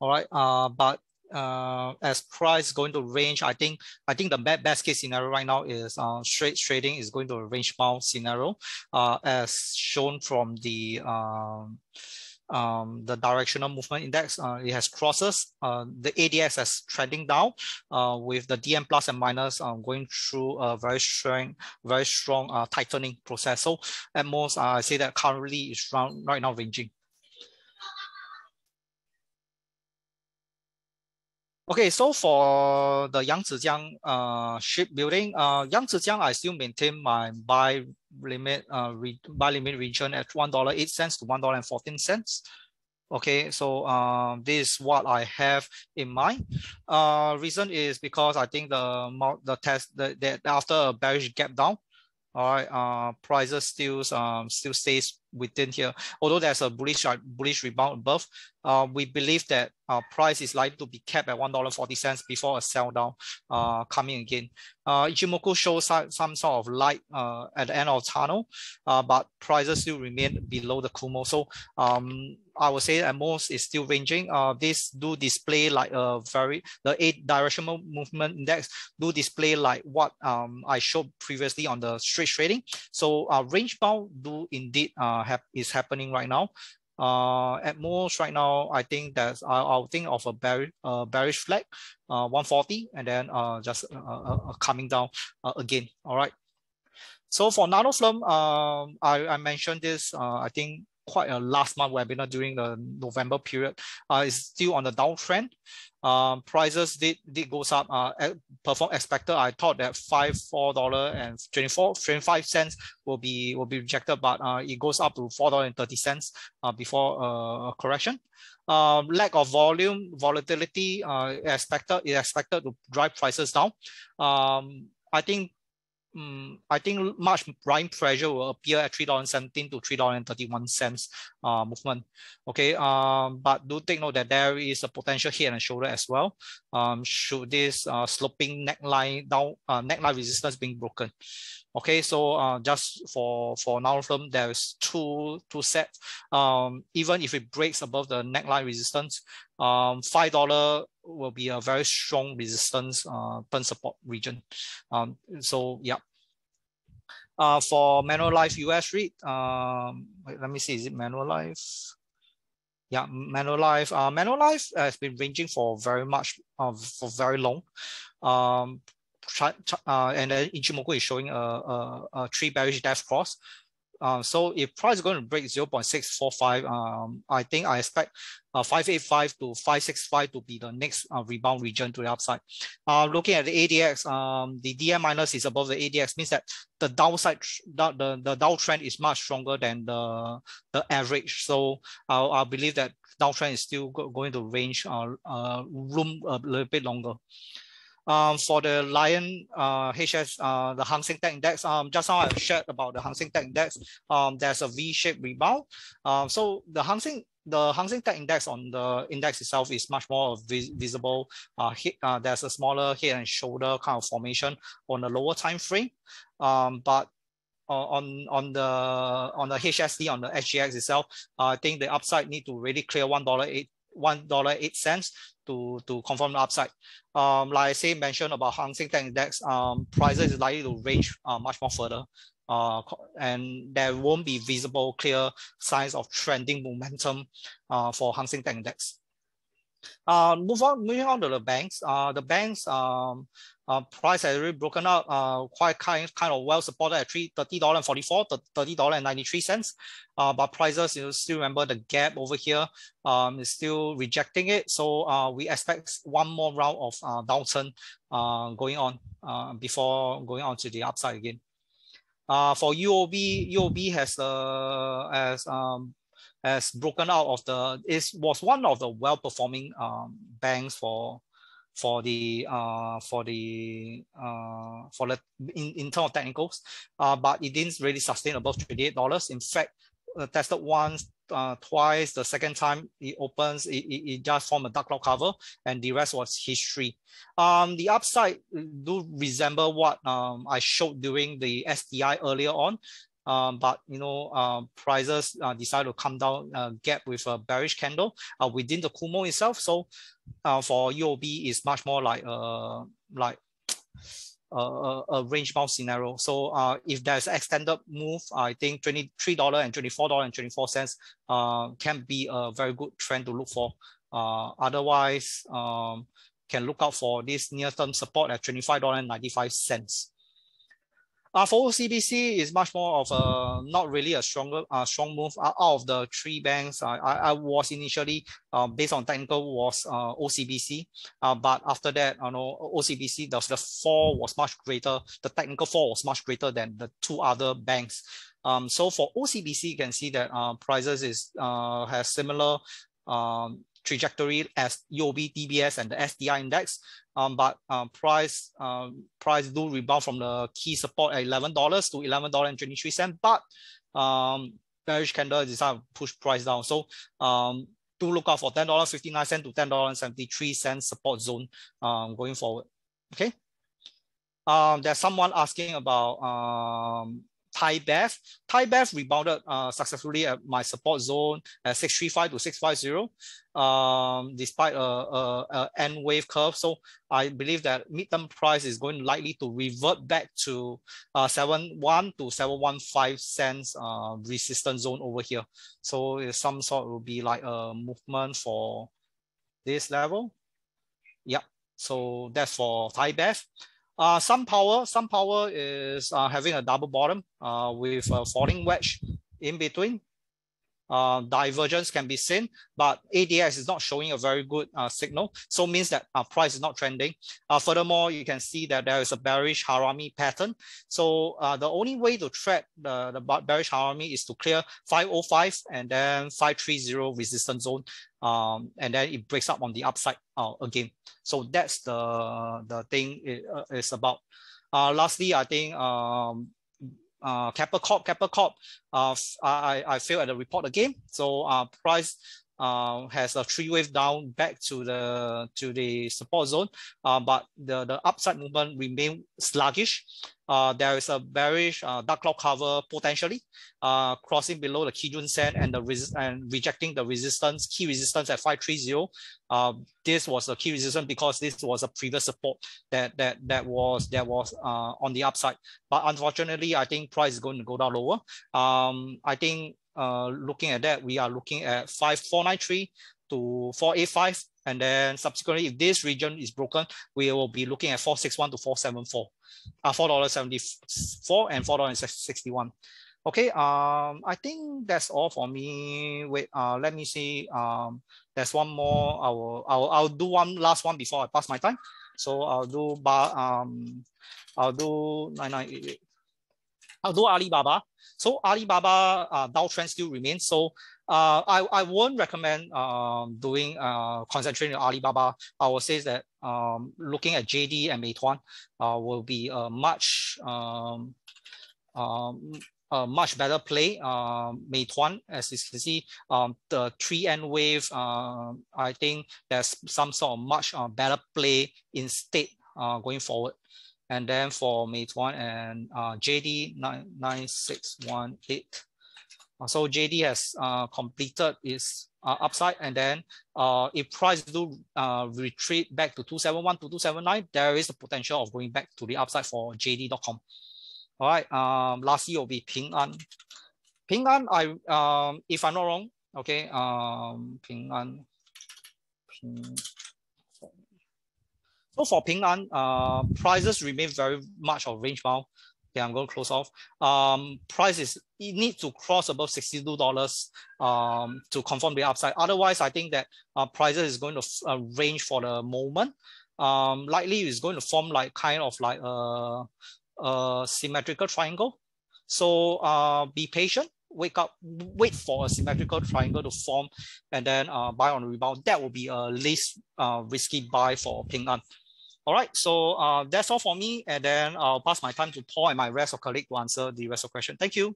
All right, uh, but uh, as price going to range, I think I think the best case scenario right now is uh, Straits Trading is going to a range bound scenario, uh, as shown from the um, um, the directional movement index. Uh, it has crosses. Uh, the ADX is trending down, uh, with the DM plus and minus um, going through a very strong, very strong uh, tightening process. So at most, uh, I say that currently is round, right now ranging. Okay, so for the Yangzijiang uh, shipbuilding, uh, Yangzijiang, I still maintain my buy limit, uh, re buy limit region at one dollar eight cents to one dollar and fourteen cents. Okay, so um, this is what I have in mind. Uh, reason is because I think the the test that after a bearish gap down, all right, uh, prices still um, still stays within here. Although there's a bullish uh, bullish rebound above, uh, we believe that uh, price is likely to be kept at one dollar forty cents before a sell down uh, coming again. Uh, Ichimoku shows some, sort of light uh, at the end of the tunnel, uh, but prices still remain below the Kumo. So um, I would say at most is still ranging. Uh, this do display like a very the eight directional movement index do display like what um, I showed previously on the Straits Trading. So uh, range bound do indeed have, is happening right now. Uh, at most right now, I think that I'll, I'll think of a bearish, uh, bearish flag, uh, 140, and then uh, just uh, uh, uh coming down uh, again. All right. So for nanofilm, um, I, I mentioned this, uh, I think quite a last month webinar during the November period. Uh, it's still on the downtrend. Um, prices did did goes up. Uh, perform expected. I thought that five four dollar and 24, 25 cents will be will be rejected, but uh, it goes up to four dollar and thirty cents uh, before uh, correction. Um, lack of volume, volatility uh, expected is expected to drive prices down. Um, I think um, I think March buying pressure will appear at three dollars seventeen to three dollars and thirty one cents uh, movement. Okay, um, but do take note that there is a potential head and shoulder as well. Um, should this uh, sloping neckline down uh, neckline resistance being broken. Okay, so uh, just for for Nanofilm, there's two two sets. Um, even if it breaks above the neckline resistance, um, five dollar will be a very strong resistance uh, burn support region. Um, so yeah. Uh, for Manulife US REIT, um, wait, let me see, is it Manulife? Yeah, Manulife. Uh, Manulife has been ranging for very much, uh, for very long. Um, uh, and then Ichimoku is showing a, a, a three bearish death cross. Uh, so if price is going to break 0.645, um, I think I expect uh, 585 to 565 to be the next uh, rebound region to the upside. Uh, looking at the ADX, um, the DM minus is above the ADX, means that the downside, the, the, the downtrend is much stronger than the, the average. So I, I believe that downtrend is still go, going to range uh, uh, room a little bit longer. Um, for the Lion uh, HS, uh, the Hang Seng Tech Index, um, just now I shared about the Hang Seng Tech Index. Um, there's a V-shaped rebound. Um, so the Hang Seng the Hang Seng Tech Index on the index itself is much more vis visible. Uh, uh, there's a smaller head and shoulder kind of formation on the lower time frame. Um, but on on the on the HSD on the SGX itself, uh, I think the upside need to really clear one dollar eight one dollar eight cents to to confirm the upside. Um, like I say, mentioned about Hang Seng Tech Index, um, prices is likely to range uh, much more further. Uh, and there won't be visible clear signs of trending momentum uh, for Hang Seng Tech Index. Uh, move on, moving on to the banks. Uh, the banks um, uh, price has really broken out uh, quite kind, kind of well supported at $30.44 to $30.93. Uh, but prices, you still remember the gap over here um, is still rejecting it. So uh, we expect one more round of uh, downturn uh, going on uh, before going on to the upside again. Uh, for UOB, UOB has uh, has um, has broken out of the is was one of the well performing um, banks for for the uh, for the uh, for the in, in terms of technicals, uh, but it didn't really sustain above $28. In fact, uh, tested once, uh, twice. The second time it opens, it, it, it just formed a dark cloud cover, and the rest was history. Um, the upside do resemble what um, I showed during the STI earlier on. Um, but you know, uh, prices uh, decide to come down, uh, gap with a bearish candle uh, within the Kumo itself. So uh, for UOB, is much more like uh, like a, a range bound scenario. So uh, if there's extended move, I think $23 and $24.24 uh, can be a very good trend to look for. Otherwise, um, can look out for this near-term support at $25.95. Uh, for OCBC, is much more of a not really a stronger uh, strong move out of the three banks. I, I, I was initially uh, based on technical was uh, OCBC, uh, but after that, you know, OCBC the, the fall was much greater. The technical fall was much greater than the two other banks. Um, so for OCBC, you can see that uh, prices is uh, has similar um, trajectory as UOB, DBS, and the STI index. Um, but uh, price um, price do rebound from the key support at eleven dollars to eleven dollar and twenty three cent. But um, bearish candle decided to push price down. So um, do look out for ten dollars fifty nine cent to ten dollars seventy three cent support zone um, going forward. Okay. Um, there's someone asking about um, Thai Bev rebounded uh, successfully at my support zone at 635 to 650, um, despite a, a, a N wave curve. So I believe that midterm price is going likely to revert back to uh, 71 to 715 cents uh, resistance zone over here. So some sort will be like a movement for this level. Yeah, so that's for Thai Uh, SunPower, some power is uh, having a double bottom uh, with a falling wedge in between. Uh, divergence can be seen, but ADX is not showing a very good uh, signal. So means that uh, price is not trending. Uh, furthermore, you can see that there is a bearish Harami pattern. So uh, the only way to track the, the bearish Harami is to clear 505 and then 530 resistance zone. Um, and then it breaks up on the upside uh, again. So that's the, the thing it, is about. Uh, lastly, I think um, uh, Keppel Corp, Keppel Corp, uh, I, I failed at the report again. So uh, price uh, has a three wave down back to the to the support zone, uh, but the, the upside movement remain sluggish. Uh, there is a bearish uh, dark cloud cover potentially uh, crossing below the Kijun Sen and the resist and rejecting the resistance key resistance at 530. Uh, this was a key resistance because this was a previous support that that that was that was on the upside. But unfortunately, I think price is going to go down lower. Um, I think uh, looking at that, we are looking at 5493 to 485. And then subsequently, if this region is broken, we will be looking at 461 to 474 uh, $4.74 and $4.61. Okay, um, I think that's all for me. Wait, uh, let me see. Um, there's one more. I will, I will, I'll do one last one before I pass my time. So I'll do bar. Um, I'll do nine nine eight eight. Alibaba. So Alibaba uh, downtrend still remains. So uh, I, I won't recommend um, doing uh, concentrating on Alibaba. I will say that um, looking at JD and Meituan uh, will be a much um, um, a much better play. Um, Meituan, as you can see, um, the 3N wave, uh, I think there's some sort of much uh, better play instead uh, going forward. And then for Meituan and uh, JD 99618. Uh, so JD has uh, completed its uh, upside and then uh, if price do uh, retreat back to 271 to 279, there is the potential of going back to the upside for JD.com. All right, um, lastly will be Ping An. Ping An, I, um, if I'm not wrong, okay, um, Ping An. Ping, so for Ping An, uh, prices remain very much of range bound. Okay, I'm going to close off. Um, price is it to cross above $62 um, to confirm the upside. Otherwise, I think that uh, prices is going to uh, range for the moment. Um, likely is going to form like kind of like a, a symmetrical triangle. So uh, be patient, wake up, wait for a symmetrical triangle to form, and then uh, buy on rebound. That will be a least uh, risky buy for Ping An. All right, so uh, that's all for me. And then I'll pass my time to Paul and my rest of colleague to answer the rest of question. Thank you.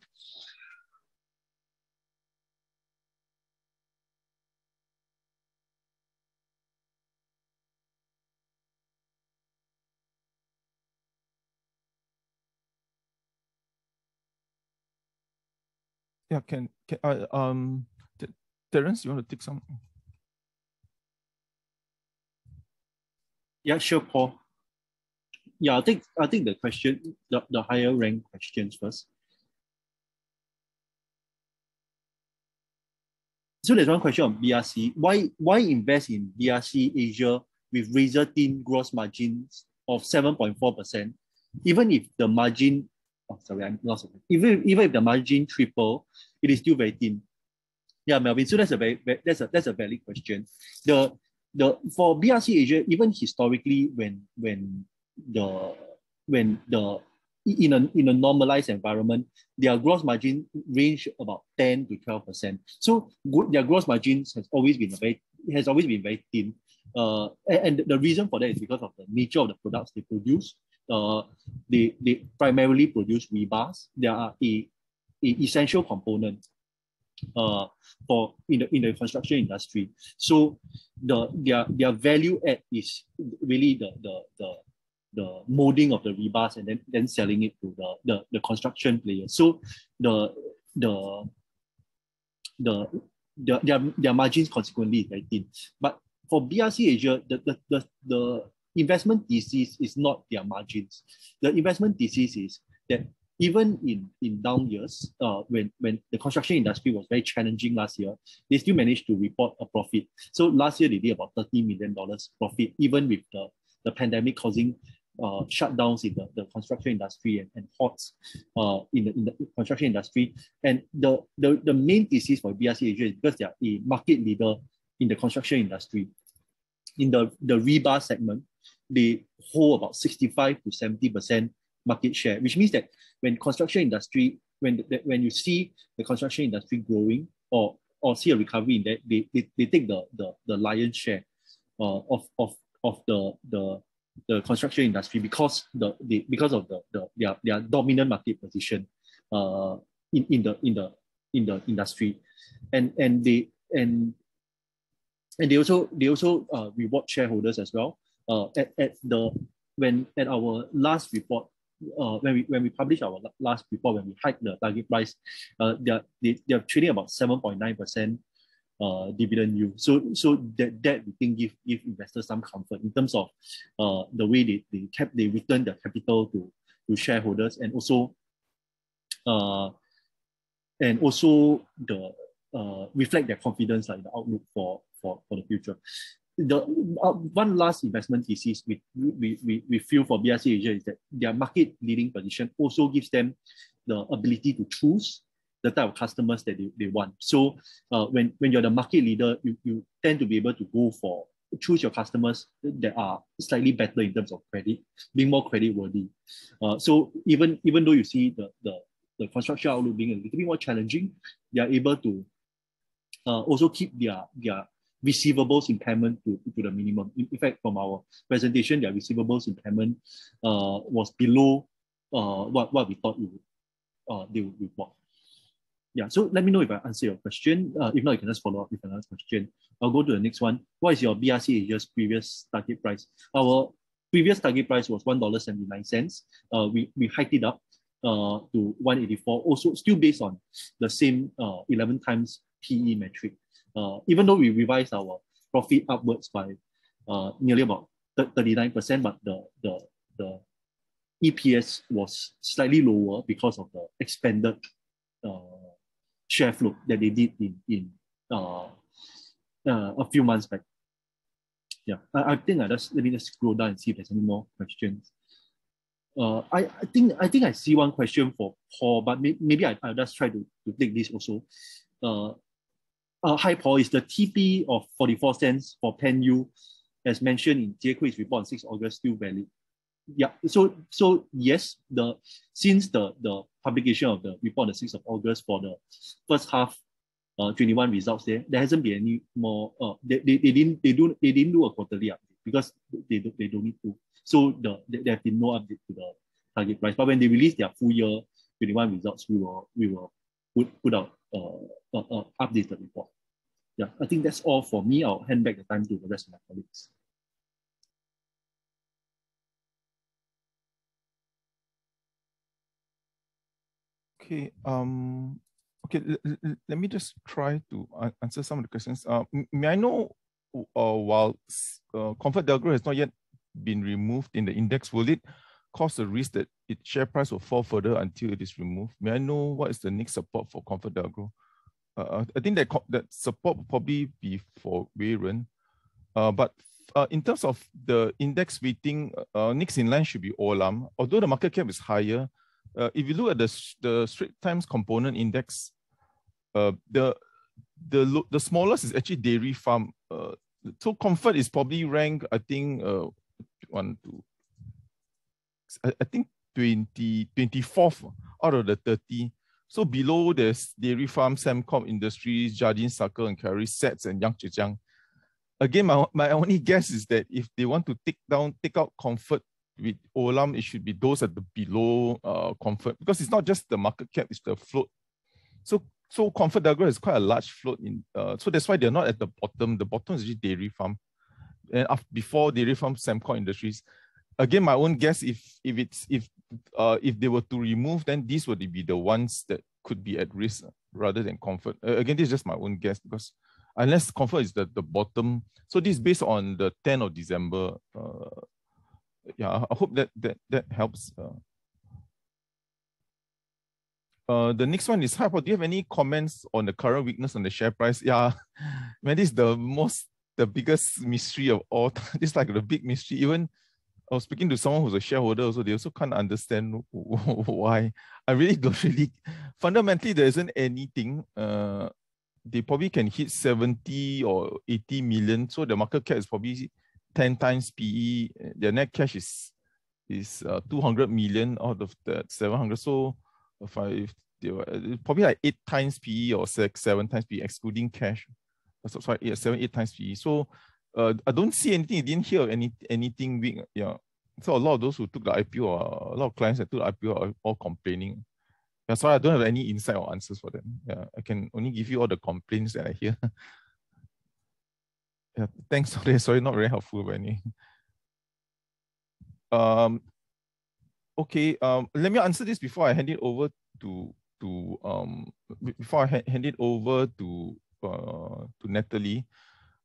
Yeah, can, can uh, um, Terence, you want to take some? Yeah, sure, Paul. Yeah, I think I think the question, the, the higher rank questions first. So there's one question on BRC. Why why invest in BRC Asia with razor thin gross margins of 7.4%, even if the margin oh, sorry, I'm lost. Even even if the margin triple, it is still very thin. Yeah, Melvin. So that's a very, very that's a that's a valid question. The the for BRC Asia, even historically, when when the when the in a in a normalized environment, their gross margin range about 10 to 12 percent. So their gross margins has always been very has always been very thin. Uh, and, and the reason for that is because of the nature of the products they produce. Uh, they they primarily produce rebars. They are a, a essential component uh, for in the in the construction industry. So the their their value add is really the the the the molding of the rebars and then, then selling it to the, the, the construction players. So the the the, the their, their margins consequently is very thin. But for BRC Asia, the, the, the, the investment thesis is not their margins. The investment thesis is that even in, in down years, uh, when, when the construction industry was very challenging last year, they still managed to report a profit. So last year they did about $30 million profit, even with the, the pandemic causing uh, shutdowns in the, the construction industry and, and halts uh, in, the, in the construction industry. And the, the, the main thesis for BRC Asia is because they are a market leader in the construction industry. In the, the rebar segment, they hold about 65 to 70% market share, which means that when construction industry, when, the, when you see the construction industry growing or, or see a recovery in that, they, they, they take the, the, the lion's share uh, of, of, of the, the, the construction industry because the, the because of the, the their, their dominant market position uh, in, in the in the in the industry. And and they and and they also they also uh, reward shareholders as well uh, at, at the when at our last report uh, when we when we published our last report when we hiked the target price uh, they are they, they are trading about 7.9 percent uh, dividend yield. So so that that we think give give investors some comfort in terms of uh, the way they they kept they return their capital to to shareholders and also uh, and also the uh, reflect their confidence like the outlook for for for the future. The uh, one last investment thesis we, we, we, we feel for BRC Asia is that their market leading position also gives them the ability to choose the type of customers that they, they want. So uh, when, when you're the market leader, you, you tend to be able to go for choose your customers that are slightly better in terms of credit, being more credit worthy. Uh, so even even though you see the, the, the construction outlook being a little bit more challenging, they are able to uh, also keep their, their receivables impairment to, to the minimum. In, fact, from our presentation, their receivables impairment uh, was below uh, what, what we thought it would, uh, they would report. Yeah, so let me know if I answer your question. Uh, if not, you can just follow up with another question. I'll go to the next one. What is your BRC Asia's previous target price? Our previous target price was $1.79. Uh, we, we hiked it up uh, to 184, also still based on the same uh, 11 times PE metric. Uh, even though we revised our profit upwards by uh, nearly about 39%, but the, the, the EPS was slightly lower because of the expanded uh, share float that they did in, in uh, uh, a few months back. Yeah, I, I think I just let me just scroll down and see if there's any more questions. Uh, I, I think I think I see one question for Paul, but may, maybe I, I'll just try to, to take this also. Uh, uh, hi Paul, is the TP of 44 cents for PanU as mentioned in Jie Kui's report on 6 August still valid? Yeah, so so yes, the since the the publication of the report on the 6th of August for the first half uh, 21 results there, there hasn't been any more, uh, they, they, they, didn't, they, do, they didn't do a quarterly update because they, don't, they don't need to. So the, there have been no update to the target price. But when they release their full year 21 results, we will, we will put, put out updated report. Yeah, I think that's all for me. I'll hand back the time to the rest of my colleagues. Okay. Um. Okay. let me just try to answer some of the questions. Uh, may I know, uh, while uh, ComfortDelGro has not yet been removed in the index, will it cause a risk that its share price will fall further until it is removed? May I know what is the next support for ComfortDelGro? Uh, I think that that support will probably be for Weiren. Uh, but uh, in terms of the index weighting, uh, next in line should be Olam. Although the market cap is higher, uh, if you look at the the Straits Times Component Index, uh, the the the smallest is actually dairy farm. Uh, so Comfort is probably ranked, I think, uh, one, two, I, I think 20, 24th out of the 30. So below there's Dairy Farm, Sembcorp Industries, Jardine Cycle and Carriage SATS and Yangzijiang. Again, my, my only guess is that if they want to take down, take out Comfort with Olam, it should be those at the below uh, Comfort because it's not just the market cap, it's the float. So so ComfortDelGro is quite a large float in, uh, so that's why they're not at the bottom. The bottom is actually Dairy Farm, and after, before Dairy Farm, Sembcorp Industries. Again, my own guess if if it's if uh, if they were to remove, then these would be the ones that could be at risk rather than Comfort. Uh, again, this is just my own guess because unless Comfort is the, the bottom, so this is based on the 10th of December. Uh, yeah, I hope that that that helps. Uh, uh, the next one is, Hypo, do you have any comments on the current weakness on the share price? Yeah, man, this is the most, the biggest mystery of all. this is like the big mystery. Even I was speaking to someone who's a shareholder also, they also can't understand why. I really don't really, fundamentally, there isn't anything. Uh, they probably can hit 70 or 80 million. So the market cap is probably 10 times PE. Their net cash is is uh, 200 million out of that 700. So five, uh, probably like eight times PE or six, seven times PE, excluding cash. So, sorry, eight, seven, eight times PE. So uh, I don't see anything. I didn't hear any anything big. Yeah. So a lot of those who took the IPO, uh, a lot of clients that took the IPO are all complaining. That's why I don't have any insight or answers for them. Yeah, I can only give you all the complaints that I hear. yeah, thanks. Sorry, sorry, not very helpful, but anyway. Um, okay, um, let me answer this before I hand it over to to um before I hand it over to uh to Natalie.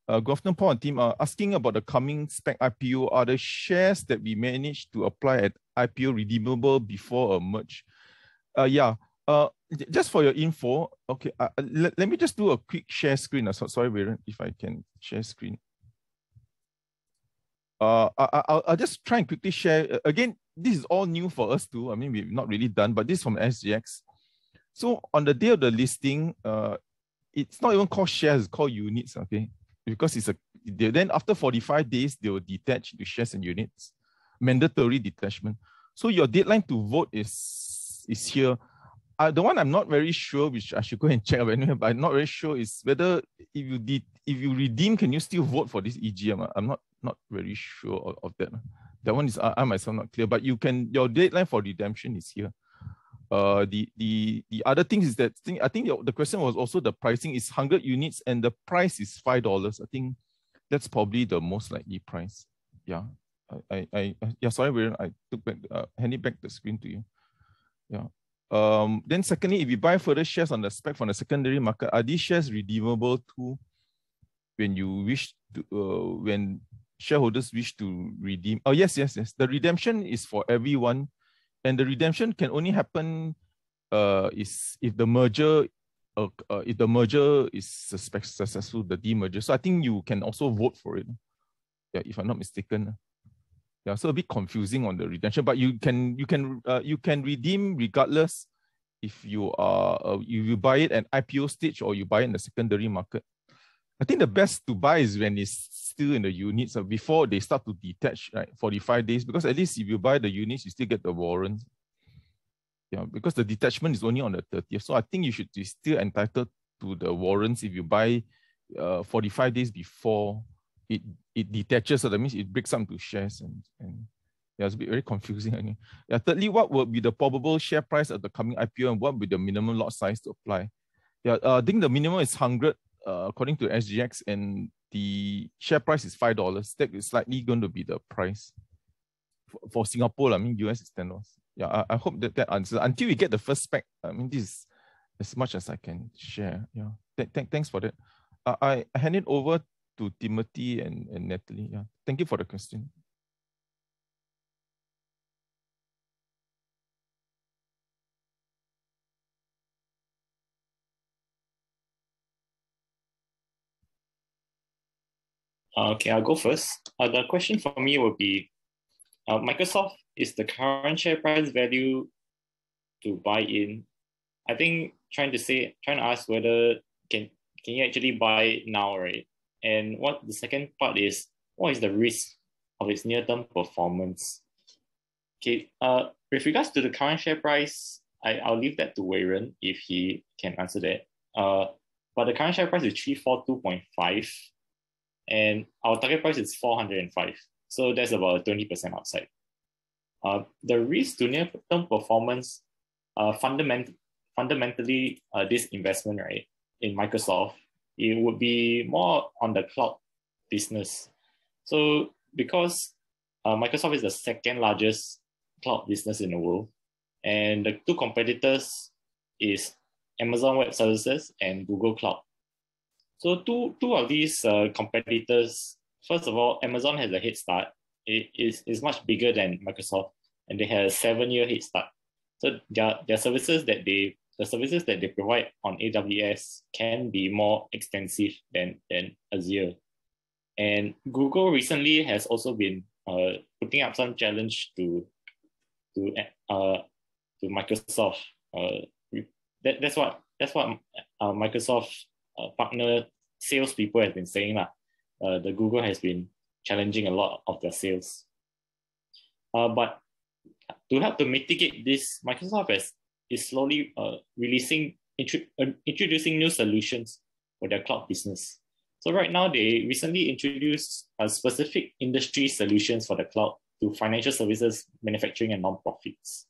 Uh, Governor Paul and team are asking about the coming SPAC IPO. Are the shares that we managed to apply at IPO redeemable before a merge? Uh, yeah. Uh, just for your info, okay. Uh, let, let me just do a quick share screen. Uh, so, sorry, Viren, if I can share screen. Uh, I, I'll, I'll just try and quickly share. Uh, again, this is all new for us too. I mean, we've not really done, but this is from SGX. So on the day of the listing, uh, it's not even called shares, it's called units, okay? Because it's a, then after 45 days, they will detach the shares and units, mandatory detachment. So your deadline to vote is, is here. Uh, the one I'm not very sure, which I should go and check anyway, but I'm not very sure is whether if you did if you redeem, can you still vote for this EGM? I'm not not very sure of, of that. That one is I, I myself not clear, but you can your deadline for redemption is here. Uh, the the the other thing is that thing I think the question was also the pricing is hundred units and the price is five dollars. I think that's probably the most likely price. Yeah, I I, I yeah sorry, Viren, I took back uh, handing back the screen to you. Yeah. Um, then secondly, if you buy further shares on the SPAC from the secondary market, are these shares redeemable too when you wish to uh, when shareholders wish to redeem. Oh, yes, yes, yes. The redemption is for everyone. And the redemption can only happen uh, is if the merger uh, uh, if the merger is successful, the demerger. So I think you can also vote for it. Yeah, if I'm not mistaken. Yeah, so a bit confusing on the redemption, but you can you can uh, you can redeem regardless if you are uh, if you buy it at IPO stage or you buy it in the secondary market. I think the best to buy is when it's still in the units uh, before they start to detach, right? 45 days, because at least if you buy the units, you still get the warrants. Yeah, because the detachment is only on the 30th. So I think you should be still entitled to the warrants if you buy uh, 45 days before it, it detaches. So that means it breaks up into shares and, and yeah, it's a bit very confusing. I mean. Yeah, thirdly, what would be the probable share price of the coming IPO and what would be the minimum lot size to apply? Yeah, uh, I think the minimum is 100 uh, according to SGX, and the share price is five dollars. That is likely going to be the price for, for Singapore. I mean, US is ten dollars. Yeah, I, I, hope that that answers. Until we get the first SPAC. I mean, this is as much as I can share. Yeah, th- th- thanks for that. Uh, I, hand it over to Timothy and, and Natalie. Yeah, thank you for the question. Okay, I'll go first. Uh, the question for me would be, uh, Microsoft, is the current share price value to buy in. I think trying to say, trying to ask whether can can you actually buy now, right? And what the second part is, what is the risk of its near-term performance? Okay, uh, with regards to the current share price, I, I'll leave that to Weiren if he can answer that. Uh, but the current share price is 342.5 and our target price is 405. So that's about a 20% upside. Uh, the risk to near-term performance, uh, fundament, fundamentally, uh, this investment, right, in Microsoft, it would be more on the cloud business. So because uh, Microsoft is the second largest cloud business in the world, and the two competitors is Amazon Web Services and Google Cloud. So two, two of these uh, competitors, first of all, Amazon has a head start. It is, is much bigger than Microsoft and they have a seven year head start. So their, their services that they the services that they provide on AWS can be more extensive than, than Azure. And Google recently has also been uh, putting up some challenge to to uh, to Microsoft. Uh, that, that's what that's what uh, Microsoft uh, partner salespeople have been saying. Uh, the Google has been challenging a lot of their sales. Uh, but to help to mitigate this, Microsoft has, is slowly uh, releasing, intru uh, introducing new solutions for their cloud business. So right now, they recently introduced uh, specific industry solutions for the cloud to financial services, manufacturing, and non-profits.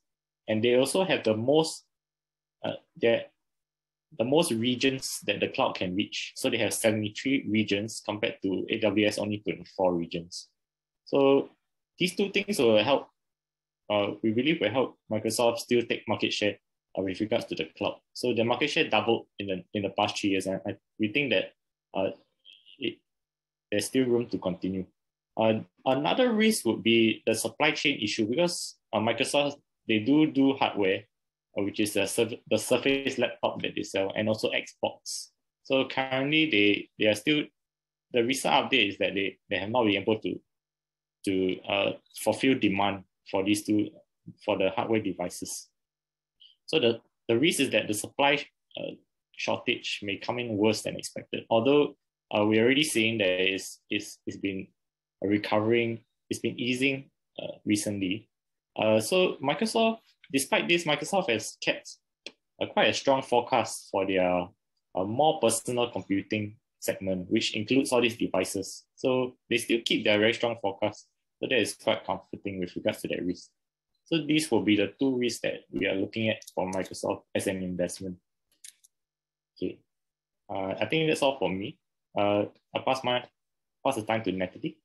And they also have the most, uh, the most regions that the cloud can reach. So they have 73 regions compared to AWS only 24 regions. So these two things will help, uh, we believe will help Microsoft still take market share uh, with regards to the cloud. So the market share doubled in the, in the past three years. And I, we think that uh, it, there's still room to continue. Uh, another risk would be the supply chain issue because uh, Microsoft, they do do hardware which is the, the Surface laptop that they sell, and also Xbox. So currently, they, they are still, the recent update is that they, they have not been able to, to uh, fulfill demand for these two, for the hardware devices. So the, the risk is that the supply uh, shortage may come in worse than expected. Although uh, we're already seeing that it's, it's, it's been recovering, it's been easing uh, recently. Uh, so Microsoft Despite this, Microsoft has kept a quite a strong forecast for their uh, more personal computing segment, which includes all these devices. So they still keep their very strong forecast. So that is quite comforting with regards to that risk. So these will be the two risks that we are looking at for Microsoft as an investment. Okay, uh, I think that's all for me. Uh, I pass my pass the time to Natalie.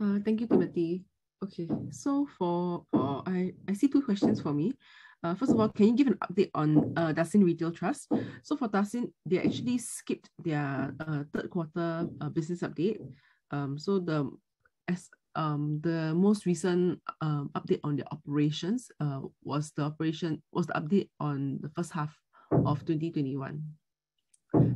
Uh, thank you, Timothy. Okay, so for, for I, I see two questions for me. Uh, first of all, can you give an update on uh, Dasin Retail Trust? So for Dasin, they actually skipped their uh, third quarter uh, business update. Um, so the as um, the most recent um, update on the operations uh, was the operation was the update on the first half of 2021.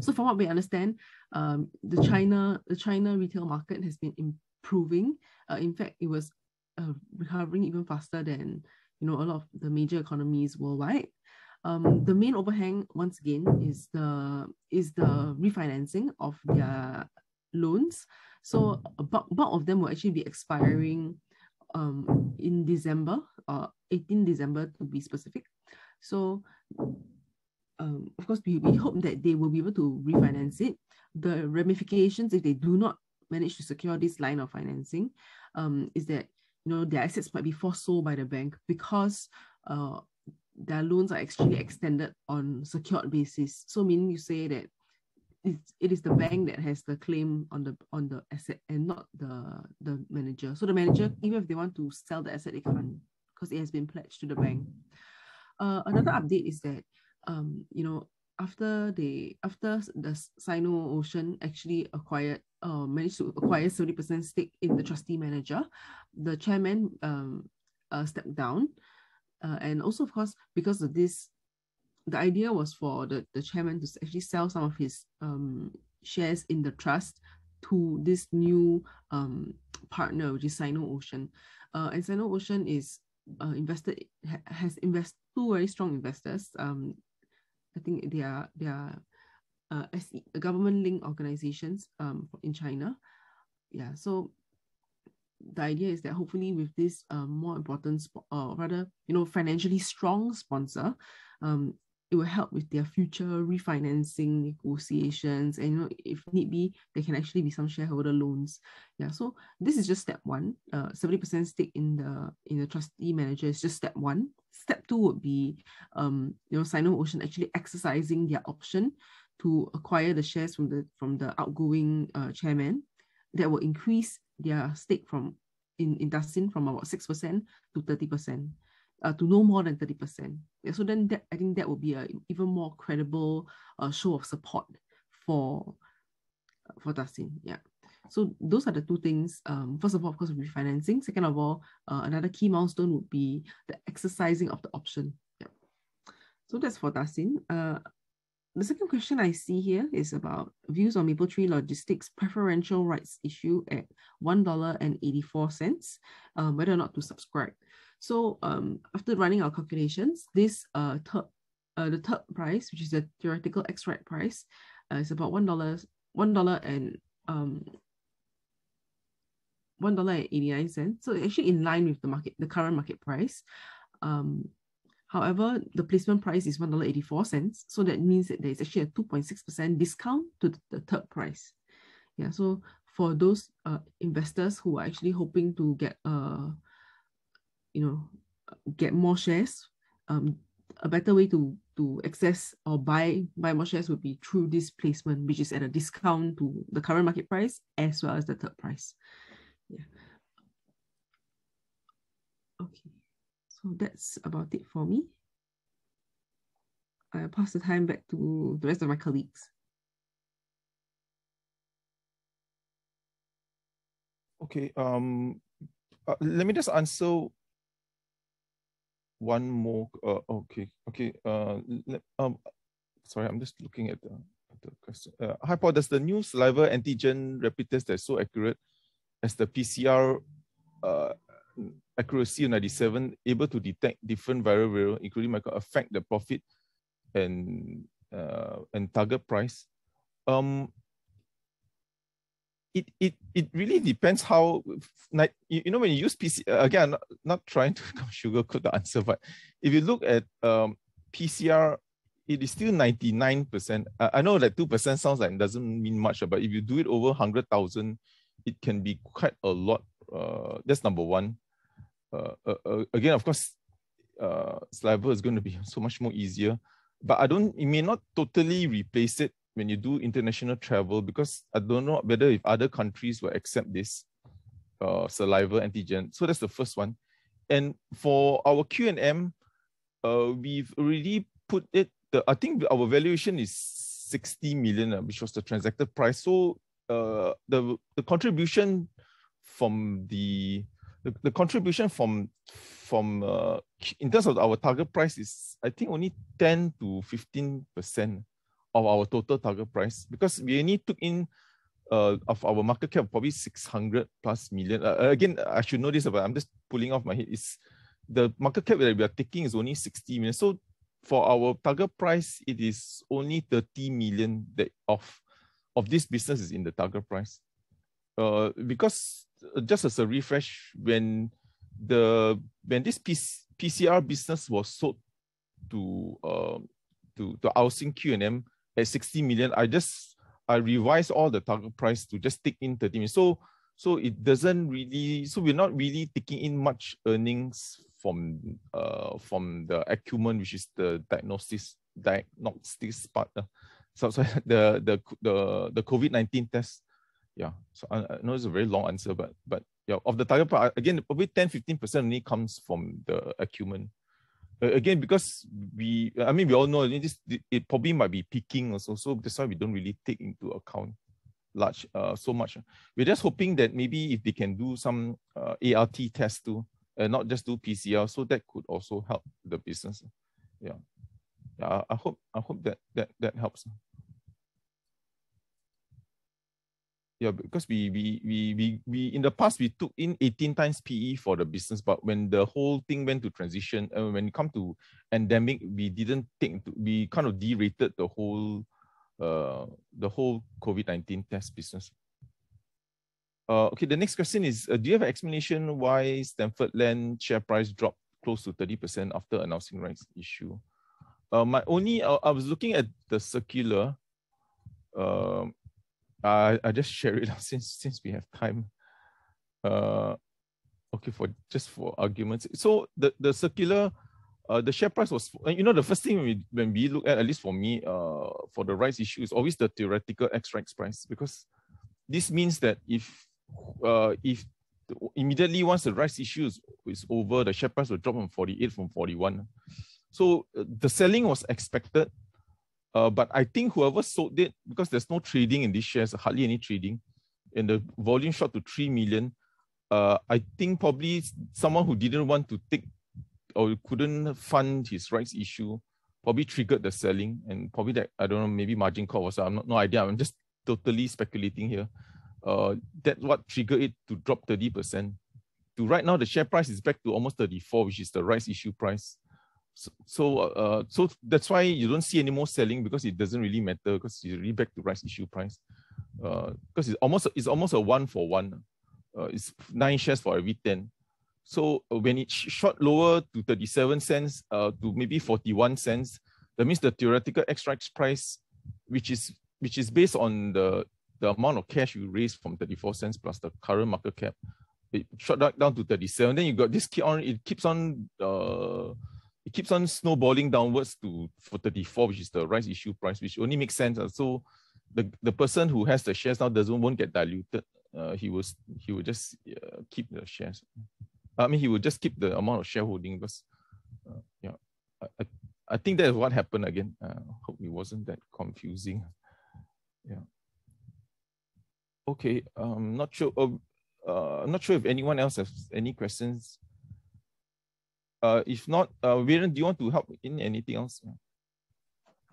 So from what we understand, um, the China the China retail market has been improving. Uh, in fact, it was uh, recovering even faster than you know a lot of the major economies worldwide. Um, the main overhang once again is the is the refinancing of their loans. So a bulk, bulk of them will actually be expiring um, in December, uh, 18 December to be specific. So um, of course, we, we hope that they will be able to refinance it. The ramifications, if they do not manage to secure this line of financing um, is that you know their assets might be forced sold by the bank because uh, their loans are actually extended on secured basis. So meaning you say that it's, it is the bank that has the claim on the on the asset and not the the manager. So the manager, even if they want to sell the asset, they can't because it has been pledged to the bank. Uh, another update is that um, you know after they after the Sino Ocean actually acquired uh, managed to acquire 70% stake in the trustee manager, the chairman um, uh, stepped down. Uh, and also, of course, because of this, the idea was for the, the chairman to actually sell some of his um, shares in the trust to this new um, partner, which is Sino Ocean. Uh, and Sino Ocean is uh, invested ha has invested two very strong investors. Um, I think they are they are uh, government linked organizations um, in China. Yeah, so the idea is that hopefully with this um, more important, uh, rather you know financially strong sponsor, um, it will help with their future refinancing negotiations. And you know if need be there can actually be some shareholder loans. Yeah so this is just step one. Uh 70 percent stake in the in the trustee manager is just step one. Step two would be um you know sino ocean actually exercising their option to acquire the shares from the from the outgoing uh, chairman that will increase their stake from in, in from about 6% to 30% uh, to no more than 30%. Yeah, so then that, I think that would be a even more credible uh, show of support for for Dasin. Yeah. So those are the two things. Um, first of all, of course, refinancing. Second of all, uh, another key milestone would be the exercising of the option. Yeah. So that's for Dasin. Uh, the second question I see here is about views on Mapletree Logistics preferential rights issue at $1.84, um, whether or not to subscribe. So um, after running our calculations, this uh, third, uh, the third price, which is the theoretical ex-rights price, uh, is about one dollar, one dollar and um, one dollar and eighty nine cents. So actually in line with the market, the current market price. Um, however, the placement price is one dollar eighty four cents. So that means that there is actually a two point six percent discount to the third price. Yeah. So for those uh, investors who are actually hoping to get uh, you know get more shares um, a better way to to access or buy buy more shares would be through this placement which is at a discount to the current market price as well as the third price yeah okay that's about it for me i'll pass the time back to the rest of my colleagues okay um uh, let me just answer one more. Uh, okay, okay. Uh, um, sorry, I'm just looking at the, the question. Uh, hi, Paul. Does the new saliva antigen rapid test that's so accurate as the PCR uh, accuracy of 97 able to detect different viral variants, including micro, affect the profit and uh, and target price? Um, it it it really depends how like you, know when you use PC uh, again not, not trying to sugarcoat the answer, but if you look at um, PCR, it is still 99%. Uh, I know that 2% sounds like it doesn't mean much, but if you do it over 100,000, it can be quite a lot. Uh, that's number one. Uh, uh, uh again, of course, saliva is going to be so much more easier, but I don't, it may not totally replace it when you do international travel, because I don't know whether if other countries will accept this saliva antigen. So that's the first one. And for our Q&M, uh, we've already put it, the, I think our valuation is 60 million, which was the transacted price. So uh, the, the contribution from the, the, the contribution from, from uh, in terms of our target price is, I think only 10 to 15% of our total target price because we only took in uh, of our market cap probably 600 plus million. Uh, uh, again, I should know this, but I'm just pulling off my head. Is the market cap that we are taking is only 60 million. So for our target price, it is only 30 million that of of this business is in the target price. Uh, because just as a refresh, when the when this PC, PCR business was sold to uh, to to Aoxin Q&M, at 60 million, I just I revised all the target price to just take in 30 million. So so it doesn't really so we're not really taking in much earnings from uh from the acumen, which is the diagnosis diagnostics part. Uh, so, so the the the the COVID-19 test. Yeah. So I, I know it's a very long answer, but but yeah, of the target part, again, probably 10, 15% only comes from the acumen. Again because we i mean we all know this it probably might be peaking also so that's why we don't really take into account large uh so much. We're just hoping that maybe if they can do some uh, art test too and not just do pcr so that could also help the business. Yeah. Yeah i hope i hope that that that helps yeah, because we, we we we we in the past we took in 18 times PE for the business, but when the whole thing went to transition, and uh, when it come to endemic, we didn't take we kind of derated the whole uh the whole COVID-19 test business. Uh, okay, the next question is, uh, do you have an explanation why Stamford Land share price dropped close to 30% after announcing rights issue? Uh, my only, I, I was looking at the circular. Um, I, I just share it since since we have time. Uh, okay, for just for arguments. So the, the circular, uh, the share price was, you know, the first thing we, when we look at, at least for me, uh, for the rights issue is always the theoretical ex-rights price because this means that if uh, if immediately once the rights issue is, is over, the share price will drop from 48 from 41. So uh, the selling was expected, uh, but I think whoever sold it, because there's no trading in these shares, hardly any trading, and the volume shot to 3 million, uh, I think probably someone who didn't want to take or couldn't fund his rights issue probably triggered the selling and probably that, I don't know, maybe margin call was, I'm not, no idea. I'm just totally speculating here uh, that's what triggered it to drop 30%. To right now, the share price is back to almost 34, which is the rights issue price. So, so, uh, so that's why you don't see any more selling because it doesn't really matter because it's really back to rights issue price. Uh, because it's almost it's almost a one for one. Uh, it's nine shares for every 10. So uh, when it shot lower to 37 cents uh, to maybe 41 cents, that means the theoretical ex-rights price, which is which is based on the the amount of cash you raise from 34 cents plus the current market cap, it shot down to 37. Then you got this keep on, it keeps on uh it keeps on snowballing downwards to for 34, which is the rights issue price, which only makes sense. So the, the person who has the shares now doesn't won't get diluted. Uh, he was he will just uh, keep the shares. I mean, he will just keep the amount of shareholding because, uh, yeah, I, I, I think that is what happened again. Uh, hope it wasn't that confusing. Yeah. Okay, um, not sure. Uh, uh, I'm not sure if anyone else has any questions. Uh, if not, uh, Viren, do you want to help in anything else?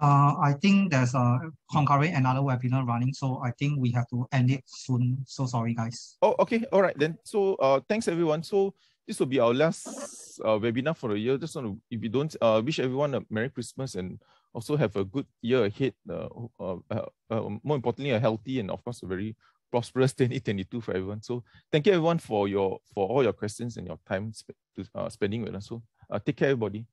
Uh, I think there's a concurrent another webinar running, so I think we have to end it soon. So sorry, guys. Oh, okay, all right then. So, uh, thanks everyone. So this will be our last uh, webinar for the year. Just want to, if you don't, uh, wish everyone a Merry Christmas and also have a good year ahead. Uh, uh, uh, uh more importantly, a healthy and of course a very prosperous 2022 for everyone. So thank you everyone for your for all your questions and your time sp to, uh, spending with us. So uh, take care, everybody.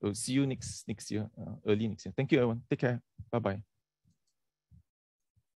We'll see you next next year, uh, early next year. Thank you, everyone. Take care. Bye bye.